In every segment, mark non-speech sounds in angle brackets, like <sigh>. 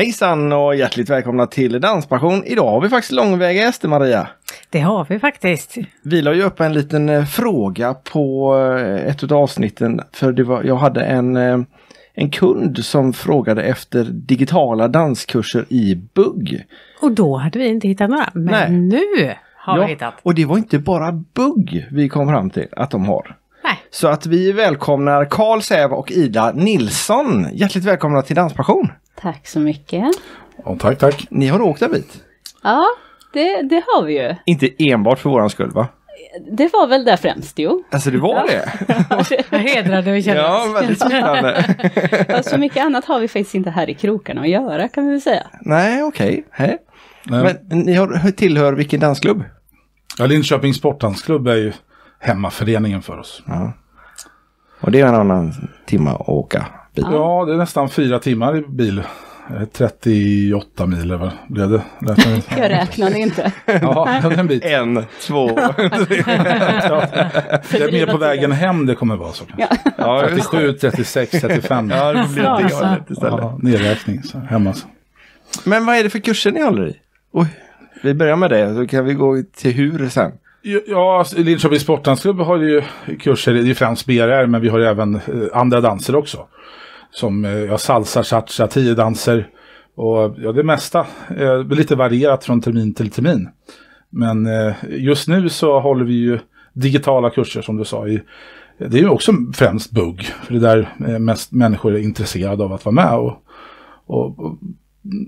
Hejsan och hjärtligt välkomna till Danspassion. Idag har vi faktiskt långväga gäster Maria. Det har vi faktiskt. Vi la ju upp en liten eh, fråga på eh, ett av avsnitten. För det var, jag hade en, eh, en kund som frågade efter digitala danskurser i bugg. Och då hade vi inte hittat några. Men Nej. nu har Ja, vi hittat. och det var inte bara bugg vi kom fram till att de har. Nej. Så att vi välkomnar Karl Säv och Ida Nilsson. Hjärtligt välkomna till Danspassion. Tack så mycket. Ja, tack, tack. Ni har åkt en bit. Ja, det, det har vi ju. Inte enbart för våran skull va? Det var väl där främst jo. Alltså det var det? <laughs> Jag hedrade och kände Ja, väldigt spännande. Ja, <laughs> Så mycket annat har vi faktiskt inte här i krokarna att göra kan vi väl säga. Nej, okej. Hej. Nej. Men ni har, tillhör vilken dansklubb? Ja, Linköpings sportdansklubb är ju hemmaföreningen för oss. Ja. Och det är en annan timma att åka bil. Ja, det är nästan fyra timmar i bil. Eh, 38 mil eller vad blev det? Lät mig- Jag räknade inte. Ja, det är en bit. En, två. <laughs> <laughs> Det är mer på vägen hem det kommer vara så kanske. Ja. Ja, just det. 37, 36, 35. Ja, det blir det istället. Ja, nedräkning så, hemma. Så. Men vad är det för kurser ni håller i? Oj, vi börjar med det, så kan vi gå till hur sen. Ja, alltså, Linköpings sportdansklubb har ju kurser, det är främst BRR, men vi har även eh, andra danser också. Som eh, ja, salsa, cha-cha, tio danser och ja, det mesta. Eh, lite varierat från termin till termin. Men eh, just nu så håller vi ju digitala kurser som du sa. I, det är ju också främst bugg, för det är där eh, mest människor är intresserade av att vara med. Och, och, och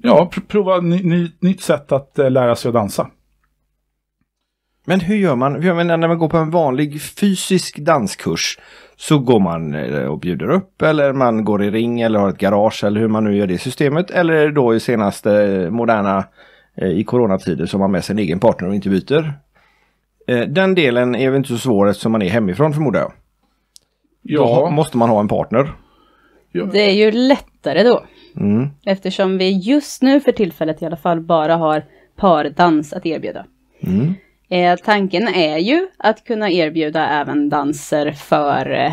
ja, pr- prova ny, ny, nytt sätt att eh, lära sig att dansa. Men hur gör man? Jag menar, när man går på en vanlig fysisk danskurs så går man eh, och bjuder upp eller man går i ring eller har ett garage eller hur man nu gör det systemet. Eller då i senaste eh, moderna eh, i coronatider som man har med sin egen partner och inte byter. Den delen är väl inte så svår eftersom man är hemifrån förmodar jag. Då ha- måste man ha en partner. Det är ju lättare då. Mm. Eftersom vi just nu för tillfället i alla fall bara har pardans att erbjuda. Mm. Eh, tanken är ju att kunna erbjuda även danser för, eh,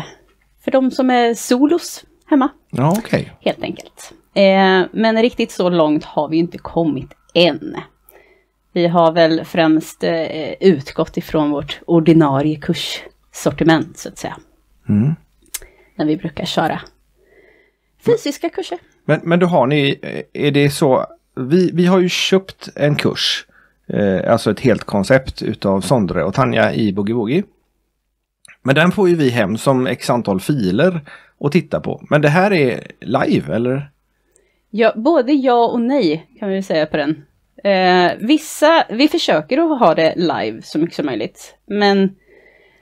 för de som är solos hemma. Ja, okej. helt enkelt. Eh, men riktigt så långt har vi inte kommit än. Vi har väl främst eh, utgått ifrån vårt ordinarie kurssortiment så att säga. Mm. När vi brukar köra fysiska kurser. Men, men då har ni, eh, är det så, vi, vi har ju köpt en kurs, eh, alltså ett helt koncept utav Sondre och Tanja i Boogie Woogie. Men den får ju vi hem som x antal filer att titta på. Men det här är live eller? Ja, både ja och nej kan vi säga på den. Eh, vissa, vi försöker att ha det live så mycket som möjligt. Men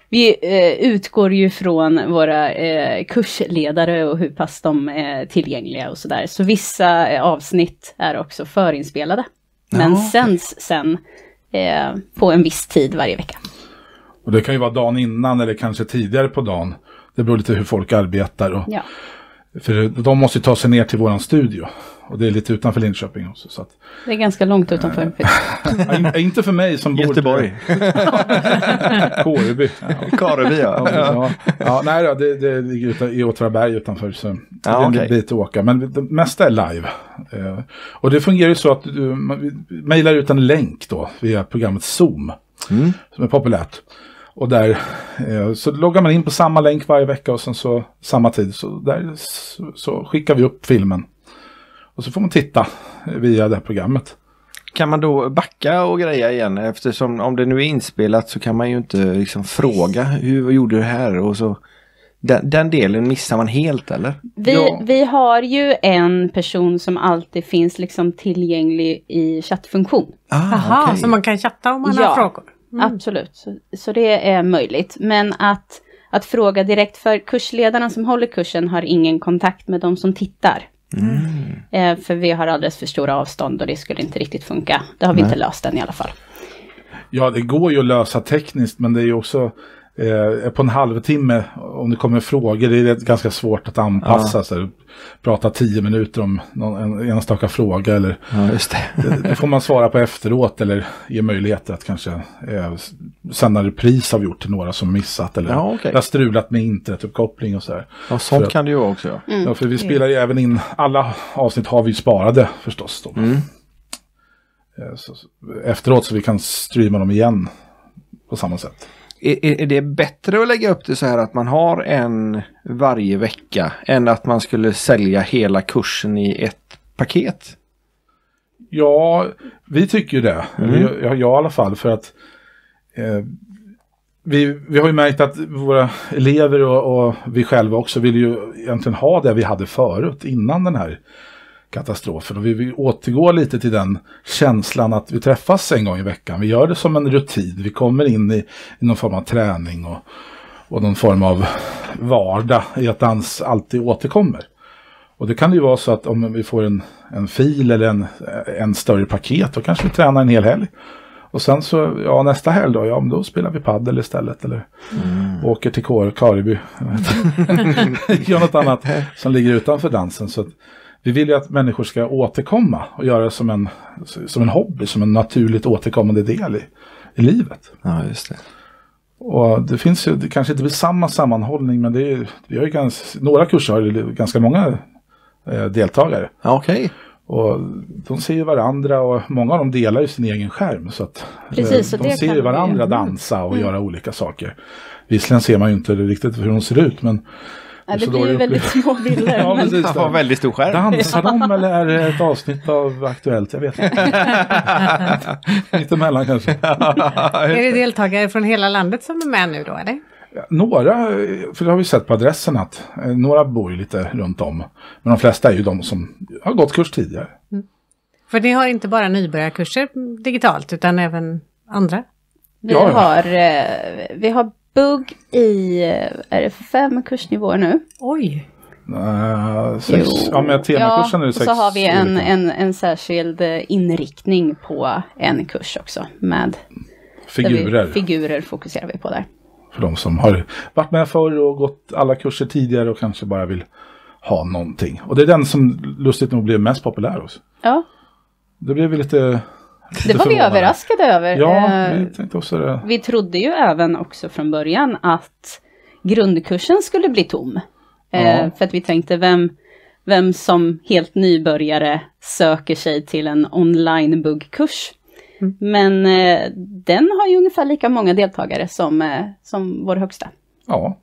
vi eh, utgår ju från våra eh, kursledare och hur pass de är tillgängliga och sådär. Så vissa eh, avsnitt är också förinspelade. Men Ja, sänds sen eh, på en viss tid varje vecka. Och det kan ju vara dagen innan eller kanske tidigare på dagen. Det beror lite hur folk arbetar. Och, Ja. För de måste ju ta sig ner till våran studio. Och det är lite utanför Linköping också. Så att, Det är ganska långt utanför. <laughs> ja, in, inte för mig som bor Göteborg. <laughs> Kåreby. Ja. Kareby ja. Ja, ja, nej då, det, det ligger utan, i Åtvidaberg utanför. Så det är en okej. bit att åka. Men det mesta är live. Eh, och det fungerar ju så att du mejlar ut en länk då via programmet Zoom. Mm. Som är populärt. Och där eh, så loggar man in på samma länk varje vecka och sen så samma tid. Så där så, så skickar vi upp filmen. Och så får man titta via det här programmet. Kan man då backa och greja igen? Eftersom om det nu är inspelat så kan man ju inte liksom fråga hur gjorde du här? Och så, den, den delen missar man helt eller? Vi, Ja. vi har ju en person som alltid finns liksom tillgänglig i chattfunktion. Ah, Jaha, okej. så man kan chatta om man Ja. har frågor? Absolut, så, så det är möjligt. Men att, att fråga direkt för kursledarna som håller kursen har ingen kontakt med de som tittar. Eh, för vi har alldeles för stora avstånd och det skulle inte riktigt funka. Det har vi inte löst än i alla fall. Ja, det går ju att lösa tekniskt, men det är ju också eh, på en halvtimme om det kommer frågor. Det är ganska svårt att anpassa. Så, prata tio minuter om någon, en enstaka fråga eller Ja, just det. det får man svara på efteråt eller ge möjligheter att kanske eh, sända repris har vi gjort till några som missat eller Ja, det har strulat med internetuppkoppling och sådär. Ja, sånt För- kan det ju vara också. Ja. Ja, för vi spelar ju även in, alla avsnitt har vi sparade förstås. Då. Mm. Eh, så- efteråt så vi kan streama dem igen på samma sätt. Är, är det bättre att lägga upp det så här att man har en varje vecka än att man skulle sälja hela kursen i ett paket? Ja, vi tycker det. Mm. Vi, jag, jag i alla fall för att eh, vi, vi har ju märkt att våra elever och, och vi själva också vill ju egentligen ha det vi hade förut innan den här katastrofen. Och vi vill återgå lite till den känslan att vi träffas en gång i veckan. Vi gör det som en rutin. Vi kommer in i, i någon form av träning och, och någon form av vardag i att dans alltid återkommer. Och det kan ju vara så att om vi får en, en fil eller en, en större paket då kanske vi tränar en hel helg. Och sen så, ja nästa helg då, ja men då spelar vi paddel istället eller åker till Kar- Kareby. <laughs> Gör något annat som ligger utanför dansen. Så vi vill ju att människor ska återkomma och göra det som en, som en hobby, som en naturligt återkommande del i, i livet. Ja, just det. Och det finns ju, det kanske inte blir samma sammanhållning men det är, vi har ju ganska, några kurser har ju ganska många eh, deltagare. Ja, Okej. Och de ser ju varandra och många av dem delar ju sin egen skärm. Så att Precis, eh, de ser ju varandra mm. dansa och göra olika saker. Visserligen ser man ju inte riktigt hur de ser ut men Ja, det blir ju väldigt små bilder. <laughs> Ja, men- precis. Var väldigt stor skärm. Dansar de eller är det ett avsnitt av Aktuellt? Jag vet inte. <laughs> Mittemellan kanske. Är det deltagare från hela landet som är med nu då eller? Några, för det har vi sett på adressen att eh, några bor ju lite runt om. Men de flesta är ju de som har gått kurs tidigare. För ni har inte bara nybörjarkurser digitalt utan även andra? Vi Ja, ja. har, eh, vi har bugg i, är det fem kursnivåer nu? Oj! Uh, sex, ja, med temakursen är det och sex. så har vi en, en, en särskild eh, inriktning på en kurs också. Med figurer. Vi, figurer fokuserar vi på där. för de som har varit med förr och gått alla kurser tidigare och kanske bara vill ha någonting. Och det är den som lustigt nog blev mest populär hos. Ja, Det blev lite, det var vi överraskade över. Ja, Eh, vi tänkte också det. Vi trodde ju även också från början att grundkursen skulle bli tom. Eh, Ja. För att vi tänkte vem, vem som helt nybörjare söker sig till en online buggkurs. Men eh, den har ju ungefär lika många deltagare som, som vår högsta. Ja.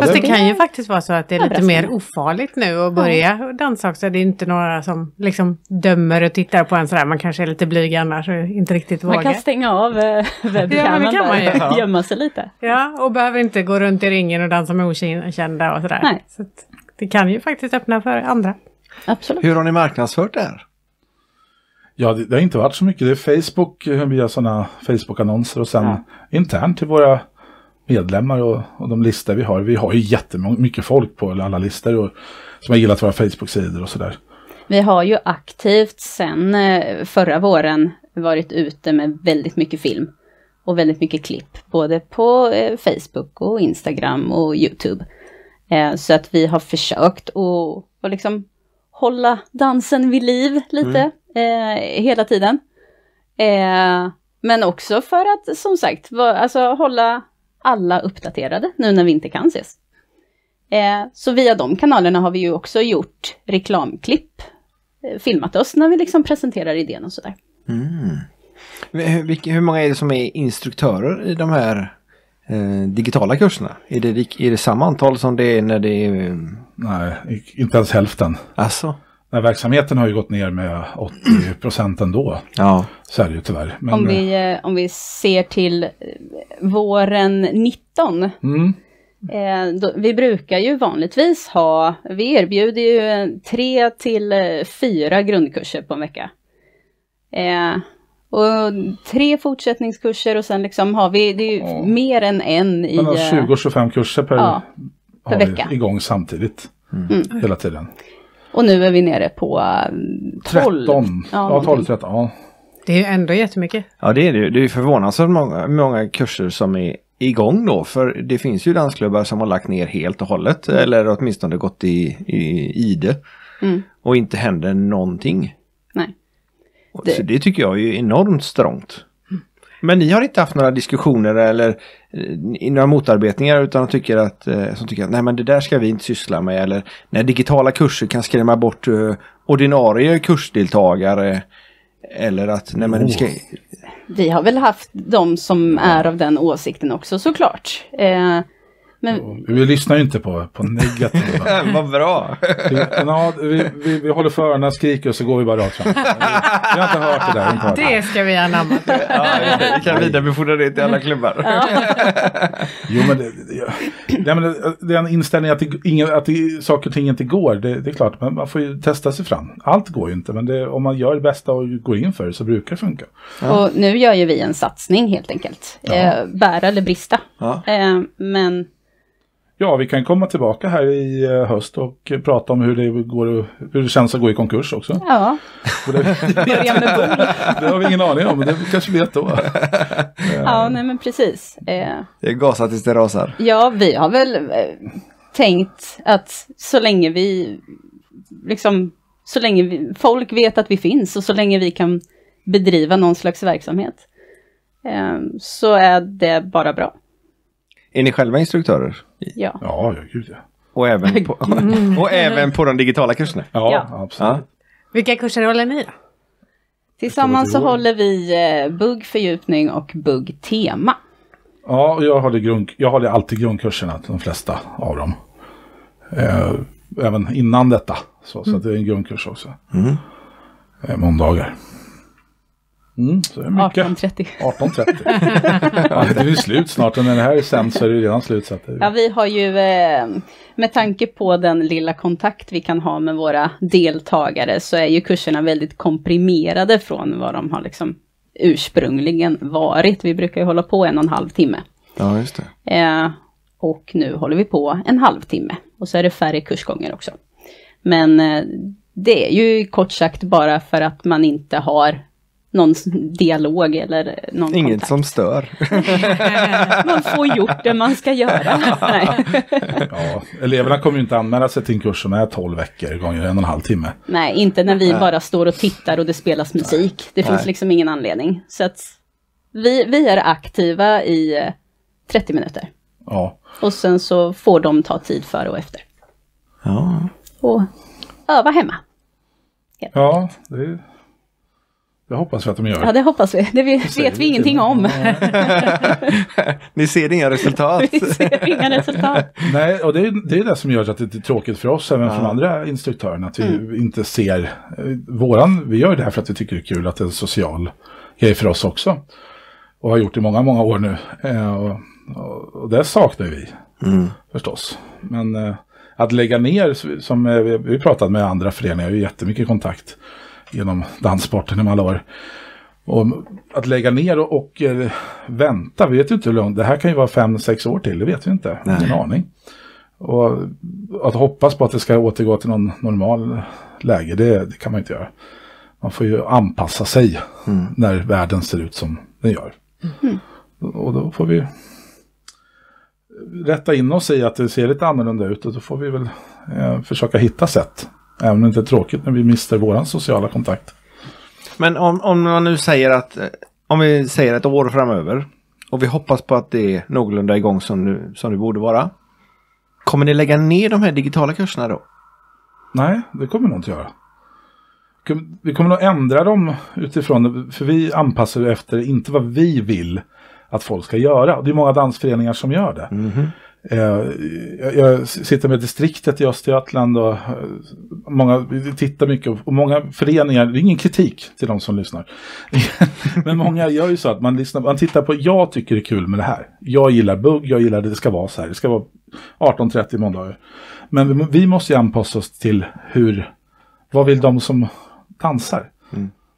Fast det det, kan ju faktiskt vara så att det är lite mer ofarligt nu att börja dansa också. Det är inte några som liksom dömer och tittar på en sådär. Man kanske är lite blyg annars och inte riktigt Man vågar. kan stänga av eh, <laughs> man ju. där, <laughs> Ja. gömma sig lite. Ja, och behöver inte gå runt i ringen och dansa med okända och sådär. Nej. Så att det kan ju faktiskt öppna för andra. Absolut. Hur har ni marknadsfört det här? ja, det, det har inte varit så mycket. Det är Facebook, eh, via sådana Facebook-annonser och sen Ja. internt till våra medlemmar och, och de listor vi har. Vi har ju jättemycket folk på alla listor och, som har gillat våra Facebook-sidor och sådär. Vi har ju aktivt sen eh, förra våren varit ute med väldigt mycket film och väldigt mycket klipp, både på eh, Facebook och Instagram och YouTube. Eh, Så att vi har försökt att, att liksom hålla dansen vid liv lite eh, hela tiden. Eh, men också för att som sagt va, alltså, hålla alla uppdaterade nu när vi inte kan ses. Eh, så via de kanalerna har vi ju också gjort reklamklipp eh, filmat oss när vi liksom presenterar idén och sådär. Hur, vilka, hur många är det som är instruktörer i de här eh, digitala kurserna? Är det, är det samma antal som det är när det är... eh, Nej, inte ens hälften. Alltså? Nej, verksamheten har ju gått ner med 80 procent ändå. Ja. Så är det ju tyvärr. Men, Om, vi, eh, om vi ser till eh, våren 19. Mm, Eh, då, vi brukar ju vanligtvis ha, vi erbjuder ju tre till fyra grundkurser på en vecka. Eh, och tre fortsättningskurser och sen liksom har vi, det är ju Ja. mer än en i... mellan eh, 20 och 25 kurser per, ja, per vecka. igång samtidigt. Mm. Hela tiden. Och nu är vi nere på eh, 12. 13. Ja, någonting. 12, 13. Ja. Det är ju ändå jättemycket. Ja det är det ju. Det är förvånansvärt många, många kurser som är igång då? För det finns ju dansklubbar som har lagt ner helt och hållet eller åtminstone gått i, i ide. Mm. Och inte händer någonting. Nej. Det- Så det tycker jag är enormt strångt. Men ni har inte haft några diskussioner eller eh, några motarbetningar utan tycker att, eh, som tycker att nej men det där ska vi inte syssla med eller när digitala kurser kan skrämma bort eh, ordinarie kursdeltagare eller att nej men vi ska... Vi har väl haft de som är av den åsikten också såklart. Eh, men Vi lyssnar ju inte på, på negativa. <laughs> Vad bra! Vi, ja, vi, vi, vi håller för öronen, skriker och så går vi bara rakt fram. Vi, vi har inte hört det där. Inte hört det. Det ska vi anamma. Ja, vi kan vidarebefordra det till alla klubbar. Jo, men det, det, nej, men det, det är en inställning att, det, ingen, att det, saker och ting inte går. Det, det är klart, men man får ju testa sig fram. Allt går ju inte, men det, om man gör det bästa och går in för det så brukar det funka. och nu gör ju vi en satsning helt enkelt. Eh, bära eller brista. Ja. Eh, men Ja, vi kan komma tillbaka här i eh, höst och prata om hur det, går, hur det känns att gå i konkurs också. ja, börja med bol. det har vi ingen aning om, men det kanske blir ett år. Ja, nej men precis. Eh, Det är gasa tills det rasar. Ja, vi har väl eh, tänkt att så länge vi liksom så länge vi, folk vet att vi finns och så länge vi kan bedriva någon slags verksamhet så är det bara bra. Är ni själva instruktörer? Ja. Ja, gud ja. Och även på, <laughs> och även på de digitala kurserna? Ja, Ja. absolut. Ja. Vilka kurser håller ni då? Tillsammans så håller vi eh, bugg fördjupning och bugg tema. Ja, jag håller, grund, jag håller alltid grundkurserna, de flesta av dem. Eh, även innan detta. Så, så att det är en grundkurs också. Mm. Eh, måndagar. Mm, så det är mycket. 18.30. 18.30. ja, det är ju slut snart och när det här är sänt så är det ju redan slut. Så att det, Ja, vi har ju eh, med tanke på den lilla kontakt vi kan ha med våra deltagare så är ju kurserna väldigt komprimerade från vad de har liksom ursprungligen varit. Vi brukar ju hålla på en och en halv timme. ja, just det. Eh, och nu håller vi på en halvtimme. Och så är det färre kursgånger också. Men eh, det är ju kort sagt bara för att man inte har någon dialog eller någon Inget kontakt. som stör. <laughs> Man får gjort det man ska göra. Nej. <laughs> ja, eleverna kommer ju inte anmäla sig till en kurs som är 12 veckor gånger en och en halv timme. Nej, inte när vi bara står och tittar och det spelas musik. Det finns Nej. liksom ingen anledning. Så att vi, vi är aktiva i eh, 30 minuter. Ja, Och sen så får de ta tid före och efter. Ja. Och öva hemma. ja det, det hoppas vi att de gör. Ja, det hoppas vi. Det vet, vi vi ingenting om. <laughs> Ni ser inga resultat. <laughs> vi ser inga resultat. Nej, och det är det är det som gör att det är tråkigt för oss, även för de andra instruktörerna, att vi Mm. inte ser eh, våran, vi gör det här för att vi tycker det är kul att det är en social grej för oss också. Och har gjort i många, många år nu. Eh, och, och, och det saknar vi Mm. förstås. Men eh, att lägga ner, som vi vi har pratat med andra föreningar, har ju jättemycket kontakt genom danssporten i alla år. Och att lägga ner och, och eh, vänta, vi vet ju inte hur långt, det här kan ju vara fem, sex år till, det vet vi inte, ingen aning. Och att hoppas på att det ska återgå till någon normal läge, det, det kan man inte göra. Man får ju anpassa sig när världen ser ut som den gör. Och då får vi rätta in oss i att det ser lite annorlunda ut och då får vi väl eh, försöka hitta sätt. Även om det inte är tråkigt när vi mister våran sociala kontakt. Men om, om man nu säger att, eh, om vi säger ett år framöver och vi hoppas på att det är någorlunda igång som, nu, som det borde vara. Kommer ni lägga ner de här digitala kurserna då? Nej, det kommer vi nog inte göra. Vi kommer nog ändra dem utifrån, för vi anpassar ju efter inte vad vi vill att folk ska göra. Det är många dansföreningar som gör det. Eh, jag, jag sitter med distriktet i Östergötland och eh, många, tittar mycket och många föreningar, det är ingen kritik till de som lyssnar. <laughs> Men många gör ju så att man, lyssnar, man tittar på, jag tycker det är kul med det här. Jag gillar bugg, jag gillar det, det ska vara så här, det ska vara 18.30 måndagar. Men vi- måste ju anpassa oss till hur, vad vill de som dansar?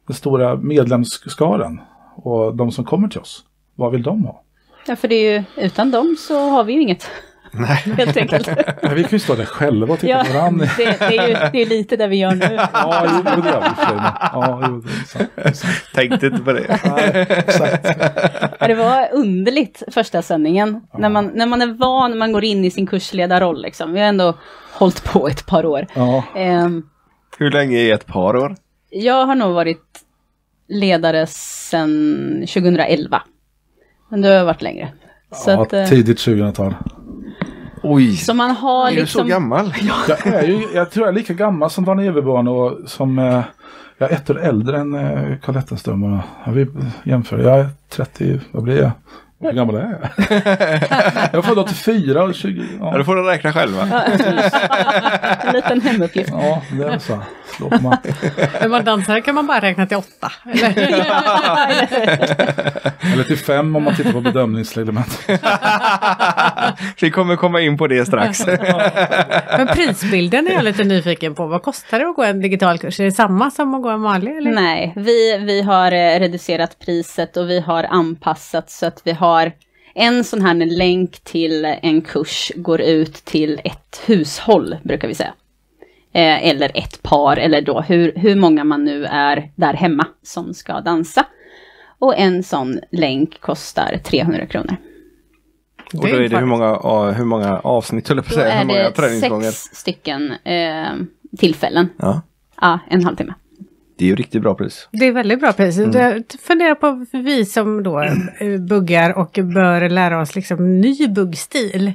Den stora medlemsskaran och de som kommer till oss, vad vill de ha? Ja, för det är ju, utan dem så har vi ju inget. <laughs> Helt enkelt. Ja, vi kan ju stå där själva och titta Ja, på varandra. det, det, är ju, det är lite det vi gör nu. Ja, jo, det gör vi för Ja, jo. Tänkte inte på det. Nej. Ja, det var underligt första sändningen. När, man, när man är van, när man går in i sin kursledarroll. Liksom. Vi har ändå hållit på ett par år. Ja, Ehm, Hur länge är ett par år? jag har nog varit ledare sedan 2011. Men det har varit längre. Så, ja att, eh, tidigt 2000-tal. Oj, så man har är du så liksom... gammal? <laughs> Jag, är ju, jag tror jag är lika gammal som Dan Everborn och som eh, jag är ett år äldre än eh, Carl Ettenström. Och, ja, vi jämför, jag är 30, vad blir jag? Hur gammal är jag? <laughs> jag är född 84 och 20. Ja, Ja, då får du räkna själva. en liten hemuppgift. ja det är så. Slå på matte. När man dansar kan man bara räkna till åtta. Eller? <laughs> Eller till fem om man tittar på bedömningsreglement. <laughs> Vi kommer komma in på det strax. Men prisbilden är jag lite nyfiken på. Vad kostar det att gå en digital kurs? Är det samma som att gå en vanlig? Eller? Nej, vi, vi har eh, reducerat priset och vi har anpassat så att vi har en sån här länk till en kurs går ut till ett hushåll, brukar vi säga. Eh, eller ett par, eller då hur, hur många man nu är där hemma som ska dansa. Och en sån länk kostar 300 kronor. Och då är det hur många, hur många avsnitt, höll jag på att säga, hur är många det träningsgånger? sex stycken eh, tillfällen. Ja, Ja, en halvtimme. Det är ju riktigt bra pris. Det är väldigt bra pris. Mm. Jag funderar på, vi som då eh, buggar och bör lära oss liksom ny buggstil.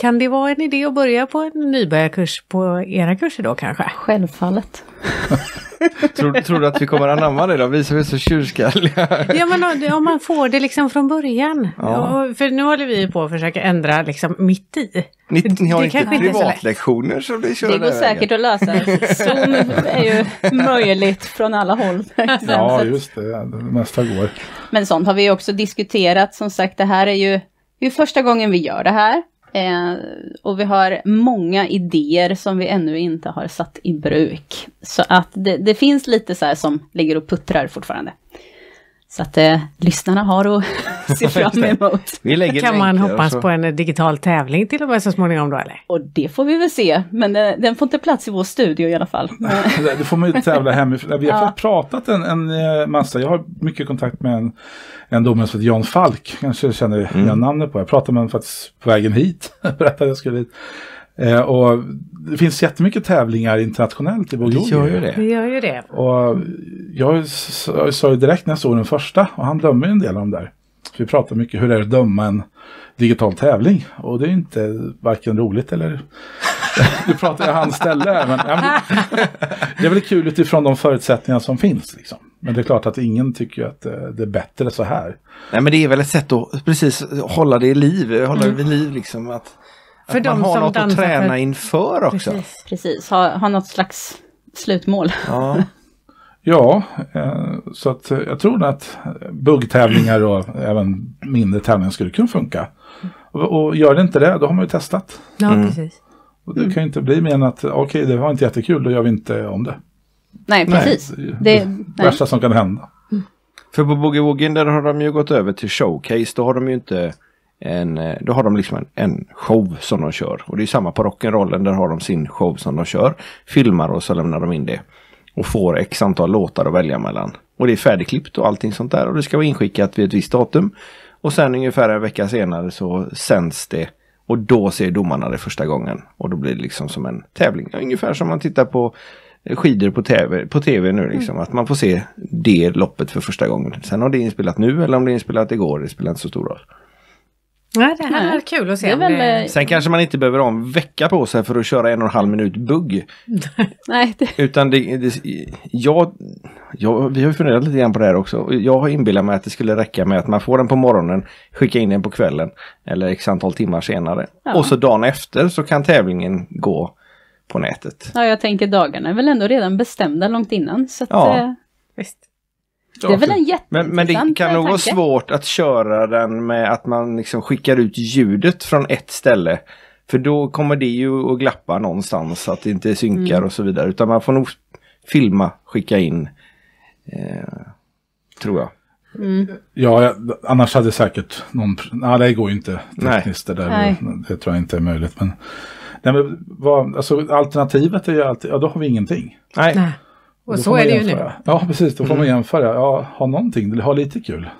Kan det vara en idé att börja på en nybörjarkurs på era kurser då kanske? Självfallet. <laughs> Tror, tror du att vi kommer anamma det då? Vi som är så tjurskalliga. Ja men om- man får det liksom från början. Ja. Och, för nu håller vi på att försöka ändra liksom mitt i. Ni, ni har Det inte privatlektioner som ni kör Det går vägen? säkert att lösa. Zoom är ju möjligt från alla håll. <laughs> Ja, just det. Det mesta går. Men sånt har vi också diskuterat. Som sagt, det här är ju, det är första gången vi gör det här. Eh, och vi har många idéer som vi ännu inte har satt i bruk. Så att det, det finns lite så här som ligger och puttrar fortfarande. Så att eh, lyssnarna har att <laughs> se fram emot. Vi lägger Kan man hoppas på en digital tävling till och med så småningom då eller? Och det får vi väl se. Men eh, den får inte plats i vår studio i alla fall. Det får man ju tävla hemifrån. Vi har Ja. pratat en, en eh, massa. Jag har mycket kontakt med en, en domare som heter Jan Falk. Kanske känner Mm. igen namnet på. Jag pratade med honom faktiskt på vägen hit. <laughs> Berättade jag skulle hit. Eh, och det finns jättemycket tävlingar internationellt i vår Det gör ju det. Vi gör ju det. Och jag sa ju direkt när jag såg den första, och han dömer ju en del dem där. Vi pratar mycket hur det är att döma en digital tävling. Och det är inte varken roligt eller... <laughs> nu pratar jag hans ställe här, men, ja, men det är väl kul utifrån de förutsättningar som finns. Liksom. Men det är klart att ingen tycker att eh, det är bättre så här. Nej men det är väl ett sätt att precis hålla det i liv, hålla det vid liv liksom. Att, För att man har som något att träna för- inför också. Precis. Precis, ha, ha något slags slutmål. Ja. Ja, eh, så att eh, jag tror att buggtävlingar och även mindre tävlingar skulle kunna funka. Och, och gör det inte det, då har man ju testat. Ja, Mm. precis. Och det kan ju inte bli mer än att okej, det var inte jättekul, då gör vi inte om det. Nej, precis. Det är ju Det, det nej. värsta som kan hända. För på Boogie Woogie där har de ju gått över till showcase. Då har de ju inte en, eh, då har de liksom en, en show som de kör. Och det är samma på rock'n'rollen. Där har de sin show som de kör. Filmar och så lämnar de in det. Och får x antal låtar att välja mellan. Och det är färdigklippt och allting sånt där. Och det ska vara inskickat vid ett visst datum. Och sen ungefär en vecka senare så sänds det. Och då ser domarna det första gången. Och då blir det liksom som en tävling. Ungefär som man tittar på skidor på tv, på tv nu liksom. Att man får se det loppet för första gången. Sen om det är inspelat nu eller om det är inspelat igår, det spelar inte så stor roll. Nej, det här Nej. är kul att se. Det väl, eh, Sen kanske man inte behöver ha en vecka på sig för att köra en och en halv minut bugg. <laughs> Nej, det, Utan det, det jag, jag, vi har ju funderat lite grann på det här också. Jag har inbillat mig att det skulle räcka med att man får den på morgonen, skicka in den på kvällen eller x antal timmar senare. Ja. Och så dagen efter så kan tävlingen gå på nätet. ja, jag tänker dagarna är väl ändå redan bestämda långt innan. Så att, Ja. eh, Visst. Det är väl en Men, men det kan nog vara svårt att köra den med att man liksom skickar ut ljudet från ett ställe. För då kommer det ju att glappa någonstans så att det inte synkar Mm. och så vidare. Utan man får nog filma, skicka in. Eh, tror jag. Ja, jag, annars hade säkert någon... Nej, det går ju inte tekniskt det där. Nej. Det tror jag inte är möjligt. Men, nej, men vad, alltså, alternativet är ju alltid, ja då har vi ingenting. Nej. Nej. Och får så är det ju nu. Ja, precis. Då får man jämföra. Ja, ha någonting, eller ha lite kul.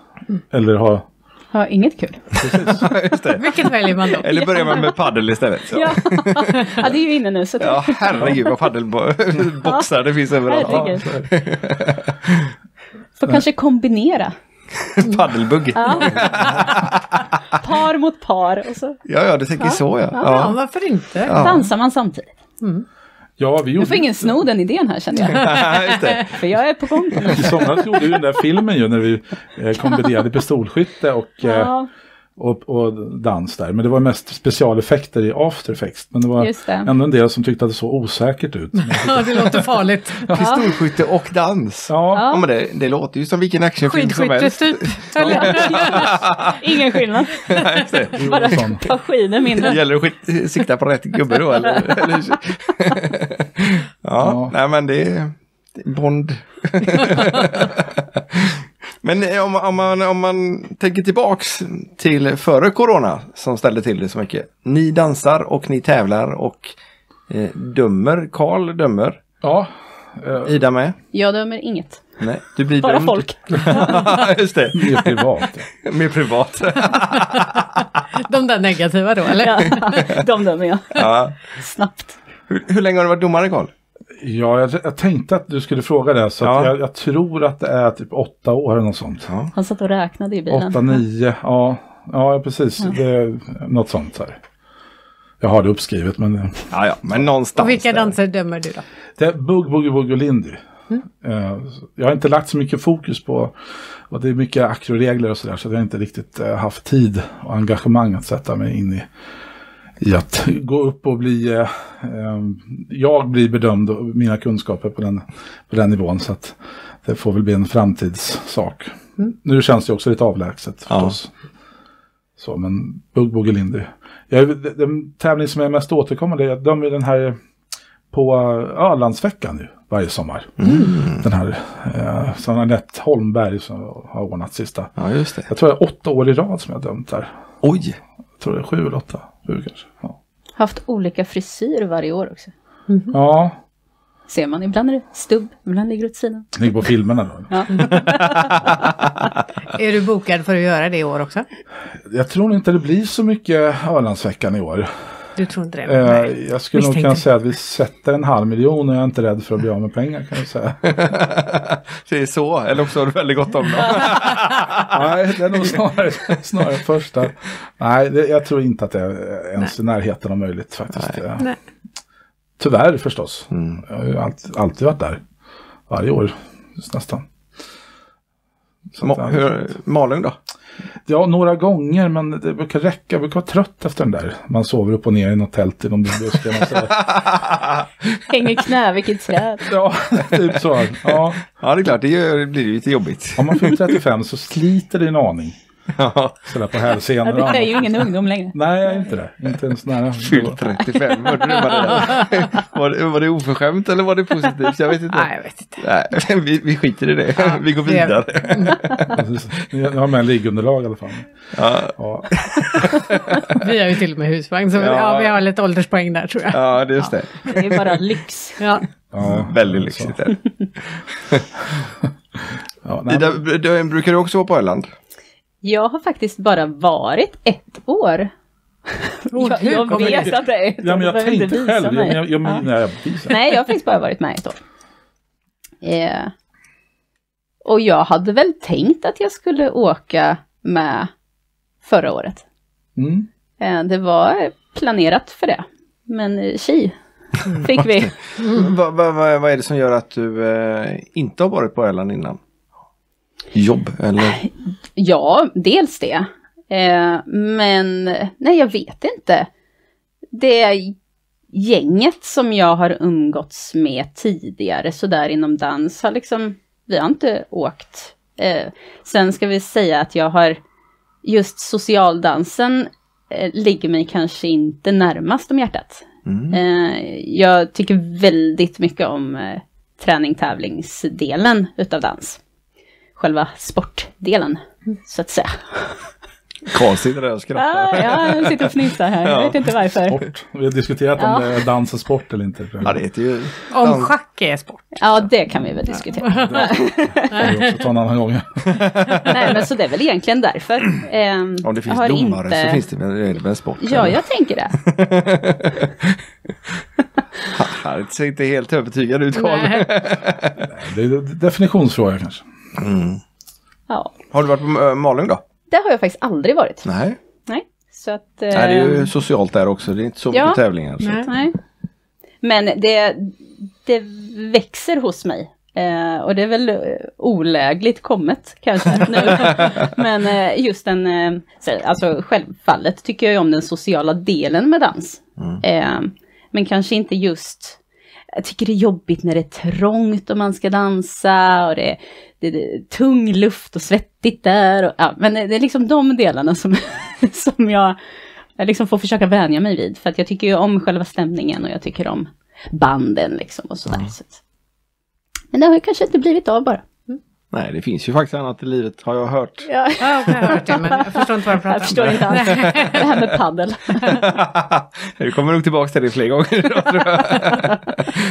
Eller ha... Har inget kul. <laughs> Just det. Vilket väljer man då? Eller börjar man med paddel istället? Så. Ja. ja, det är ju inne nu så det... Ja, herregud vad paddelboxar <laughs> det finns överallt. Herregud. Får kanske kombinera. <laughs> Paddelbugg. Ja. Par mot par och så ja, du tänker så ja. Ja, ja. varför inte? Ja. dansar man samtidigt. Ja, vi Du gjorde... får ingen sno den idén här känner jag. <laughs> För jag är på gång på något. I somras gjorde vi den där filmen ju när vi eh, kombinerade <laughs> pistolskytte och, eh, Ja, och, och dans där. Men det var mest specialeffekter i After Effects. Men det var det. ändå en del som tyckte att det såg osäkert ut. <laughs> Ja, det låter farligt. <laughs> Pistolskytte och dans. Ja, ja, men det, det låter ju som vilken actionfilm som helst. typ. <laughs> Ingen skillnad. Bara skidor mindre. Gäller det att skit- sikta på rätt gubbe då eller? ja, Ja. nej men det är det är Bond. Men eh, om, om, man, om man tänker tillbaks till före corona som ställde till det så mycket. Ni dansar och ni tävlar och eh, dömer. Karl dömer. ja. eh, Ida med. Jag dömer inget. Nej, du blir Bara dömd. folk. <laughs> Just det, är privat. mer privat. <laughs> De där negativa då, eller? Ja, <laughs> de dömer jag. ja. Snabbt. hur, hur länge har du varit domare Karl? Ja, jag, jag tänkte att du skulle fråga det. Så att Ja. jag, jag tror att det är typ åtta år eller något sånt. Ja. Han satt och räknade i bilen. Åtta, nio, ja. Ja, precis. Det är något sånt här. Jag har det uppskrivet men Ja, ja, men någonstans. Och vilka där. danser dömer du då? det är Bugg, Boogie, Woogie och Lindy. Eh, Jag har inte lagt så mycket fokus på, och det är mycket akroregler och sådär, så jag har inte riktigt eh, haft tid och engagemang att sätta mig in i, i att gå upp och bli, eh, eh, jag blir bedömd och mina kunskaper på den, på den nivån, så att det får väl bli en framtidssak. Nu känns det också lite avlägset Ja. förstås. Så, men Bugg, Boogie, Lindy. Jag, den, tävling som är mest återkommande, jag dömer den här på eh, Ölandsveckan nu varje sommar. Den här eh, som Anette Holmberg som har ordnat sista. Ja, just det. Jag tror det är åtta år i rad som jag dömt där. Oj! Jag tror det är sju eller åtta. Sju kanske. Ja. Haft olika frisyr varje år också. ja, Ser man, ibland är det stubb, ibland ligger det åt sidan. tänk på filmerna då. Ja. <laughs> Är du bokad för att göra det i år också? Jag tror inte det blir så mycket Ölandsveckan i år. Du tror inte det? Eh, jag skulle nog kunna säga att vi sätter en halv miljon och jag är inte rädd för att bli av med pengar kan jag säga. <laughs> det är så, eller också har du väldigt gott om dem. <laughs> Nej, det är nog snarare, snarare första. Nej, det, jag tror inte att det är ens i närheten av möjligt faktiskt. Nej. Tyvärr förstås. Mm. Jag har ju alltid, alltid varit där. Varje år nästan. Så Ma- hur, Malung då? Ja, några gånger men det brukar räcka. Jag brukar vara trött efter den där. Man sover upp och ner i något tält i någon buske. <laughs> Hänger knäveck i ett träd. <laughs> Ja, typ så. Ja, Ja, det är klart, det gör, blir ju lite jobbigt. om man fyller 35 så sliter det en aning. Ja, Sådär på hälsenor Ja, och du är annat. ju ingen ungdom längre. Nej, jag är inte det. Inte ens nära. Fyllt 35, hörde du vad det där? <laughs> Var det, var det oförskämt eller var det positivt? Jag vet inte. Nej, jag vet inte. Nej, vi, vi skiter i det. vi går vidare. Ni har med en liggunderlag i alla fall. Ja, Ja, <laughs> Vi har ju till och med husvagn, så Ja. ja. vi har lite ålderspoäng där tror jag. ja det är just det. Det är bara lyx. <laughs> Ja. ja, Väldigt lyxigt. där. Ja, nej, Ida, du, brukar du också vara på Öland? Jag har faktiskt bara varit ett år. Oh, jag jag vet det? att det är ett år. ja, men jag inte tänkte visa själv. Jag, mig. jag, jag, Ja. nej, jag. Nej, jag har faktiskt bara varit med ett år. Eh, och jag hade väl tänkt att jag skulle åka med förra året. Mm. Eh, det var planerat för det. Men tji, fick vi. <laughs> Vad va, va, vad är det som gör att du eh, inte har varit på Öland innan? Jobb eller? Ja, dels det. Eh, men nej, jag vet inte. Det gänget som jag har umgåtts med tidigare, så där inom dans, har liksom, vi har inte åkt. Eh, sen ska vi säga att jag har, just socialdansen eh, ligger mig kanske inte närmast om hjärtat. Mm. Eh, jag tycker väldigt mycket om träning tävlingsdelen utav dans. Själva sportdelen, så att säga. Konstigt det där att skratta. Ja, ja, jag sitter och fnissar här, jag vet inte varför. Sport. Vi har diskuterat om Ja. det är dans och sport eller inte. Ja, det heter ju... Om schack är sport. Ja, det kan vi väl diskutera. Det får vi <laughs> också ta en annan gång. <laughs> Nej, men så det är väl egentligen därför. Ehm, Om det finns har domare inte- så finns det väl, är det väl sport? Ja, jag tänker det. <laughs> Det ser inte helt övertygad ut. Nej. Det är en definitionsfråga kanske. Ja, Har du varit på äh, Malung då? det har jag faktiskt aldrig varit. Nej. Nej, så att... Nej, det är ju ehm, socialt där också. Det är inte så Ja. mycket tävlingar. Så. Nej. Nej. Men det, det växer hos mig. Eh, och det är väl eh, olägligt kommet kanske nu. <laughs> Men eh, just den, eh, så, alltså självfallet tycker jag om den sociala delen med dans. Eh, men kanske inte just, jag tycker det är jobbigt när det är trångt och man ska dansa och det, det, det är tung luft och svettigt där. Och, ja, men det är liksom de delarna som, <laughs> som jag, jag liksom får försöka vänja mig vid. För att jag tycker ju om själva stämningen och jag tycker om banden liksom och sådär. Så att, men det har kanske inte blivit av bara. Nej, det finns ju faktiskt annat i livet har jag hört. Ja, Ja, jag har hört det, men jag förstår inte vad de pratar jag förstår inte alls. Det här med paddel. <laughs> du kommer nog tillbaka till det fler gånger idag, tror jag.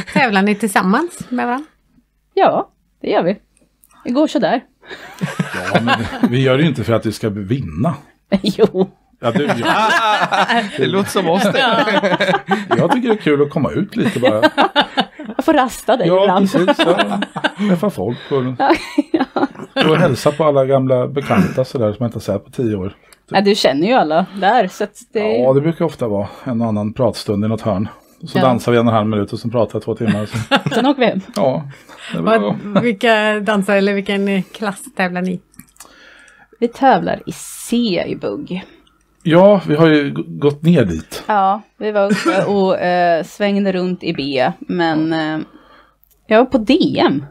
<laughs> Tävlar ni tillsammans med varandra? Ja, det gör vi. Det går sådär. Ja, men vi gör det inte för att vi ska vinna. <laughs> jo. Ja, du, jag, Det låter som oss det. jag tycker det är kul att komma ut lite bara. Jag får rasta dig Ja, ibland. precis. Ja. <laughs> Träffa folk och, Ja. och hälsa på alla gamla bekanta sådär som jag inte har sett på tio år. Ja, du känner ju alla där. Så att det... Ja, det brukar ofta vara en och annan pratstund i något hörn. Så Ja. dansar vi en och en halv minut och sen pratar jag två timmar. Så, <laughs> Sen åker vi hem. ja, var, Vad, vilka dansar eller vilken klass tävlar ni? Vi tävlar i C i bugg. Ja, vi har ju gått ner dit. Ja, vi var uppe och eh, svängde runt i B. Men eh, jag var på DM.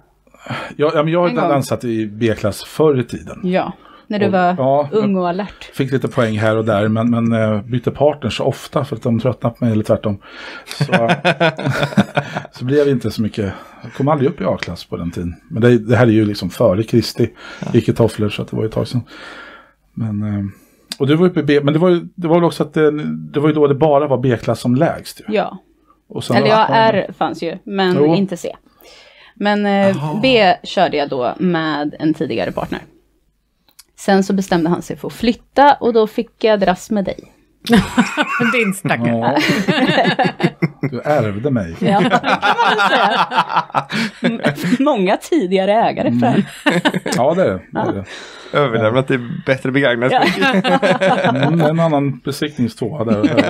Ja, ja, men jag har dansat i B-klass förr i tiden. Ja, när du Och- var ja, ung och alert. Fick lite poäng här och där men, men eh, bytte partner så ofta för att de tröttnade på mig eller tvärtom. Så, <laughs> så blev vi inte så mycket, jag kom aldrig upp i A-klass på den tiden. Men det, det här är ju liksom före Kristi, gick i tofflor så att det var ju ett tag sedan. Men, eh, och du var uppe i B, men det var, ju, det var väl också att det, det var ju då det bara var B-klass som lägst. Ju. Ja, eller ja, R fanns ju, men Jo. inte C. Men eh, B körde jag då med en tidigare partner. Sen så bestämde han sig för att flytta och då fick jag dras med dig. <laughs> Din stackare. Ja. Du ärvde mig. Ja, det kan man säga. <laughs> Många tidigare ägare här. Ja det är det. det, är det. Överlämnat till bättre begagnat. Ja. <laughs> Mm, en annan besiktningstvåa där.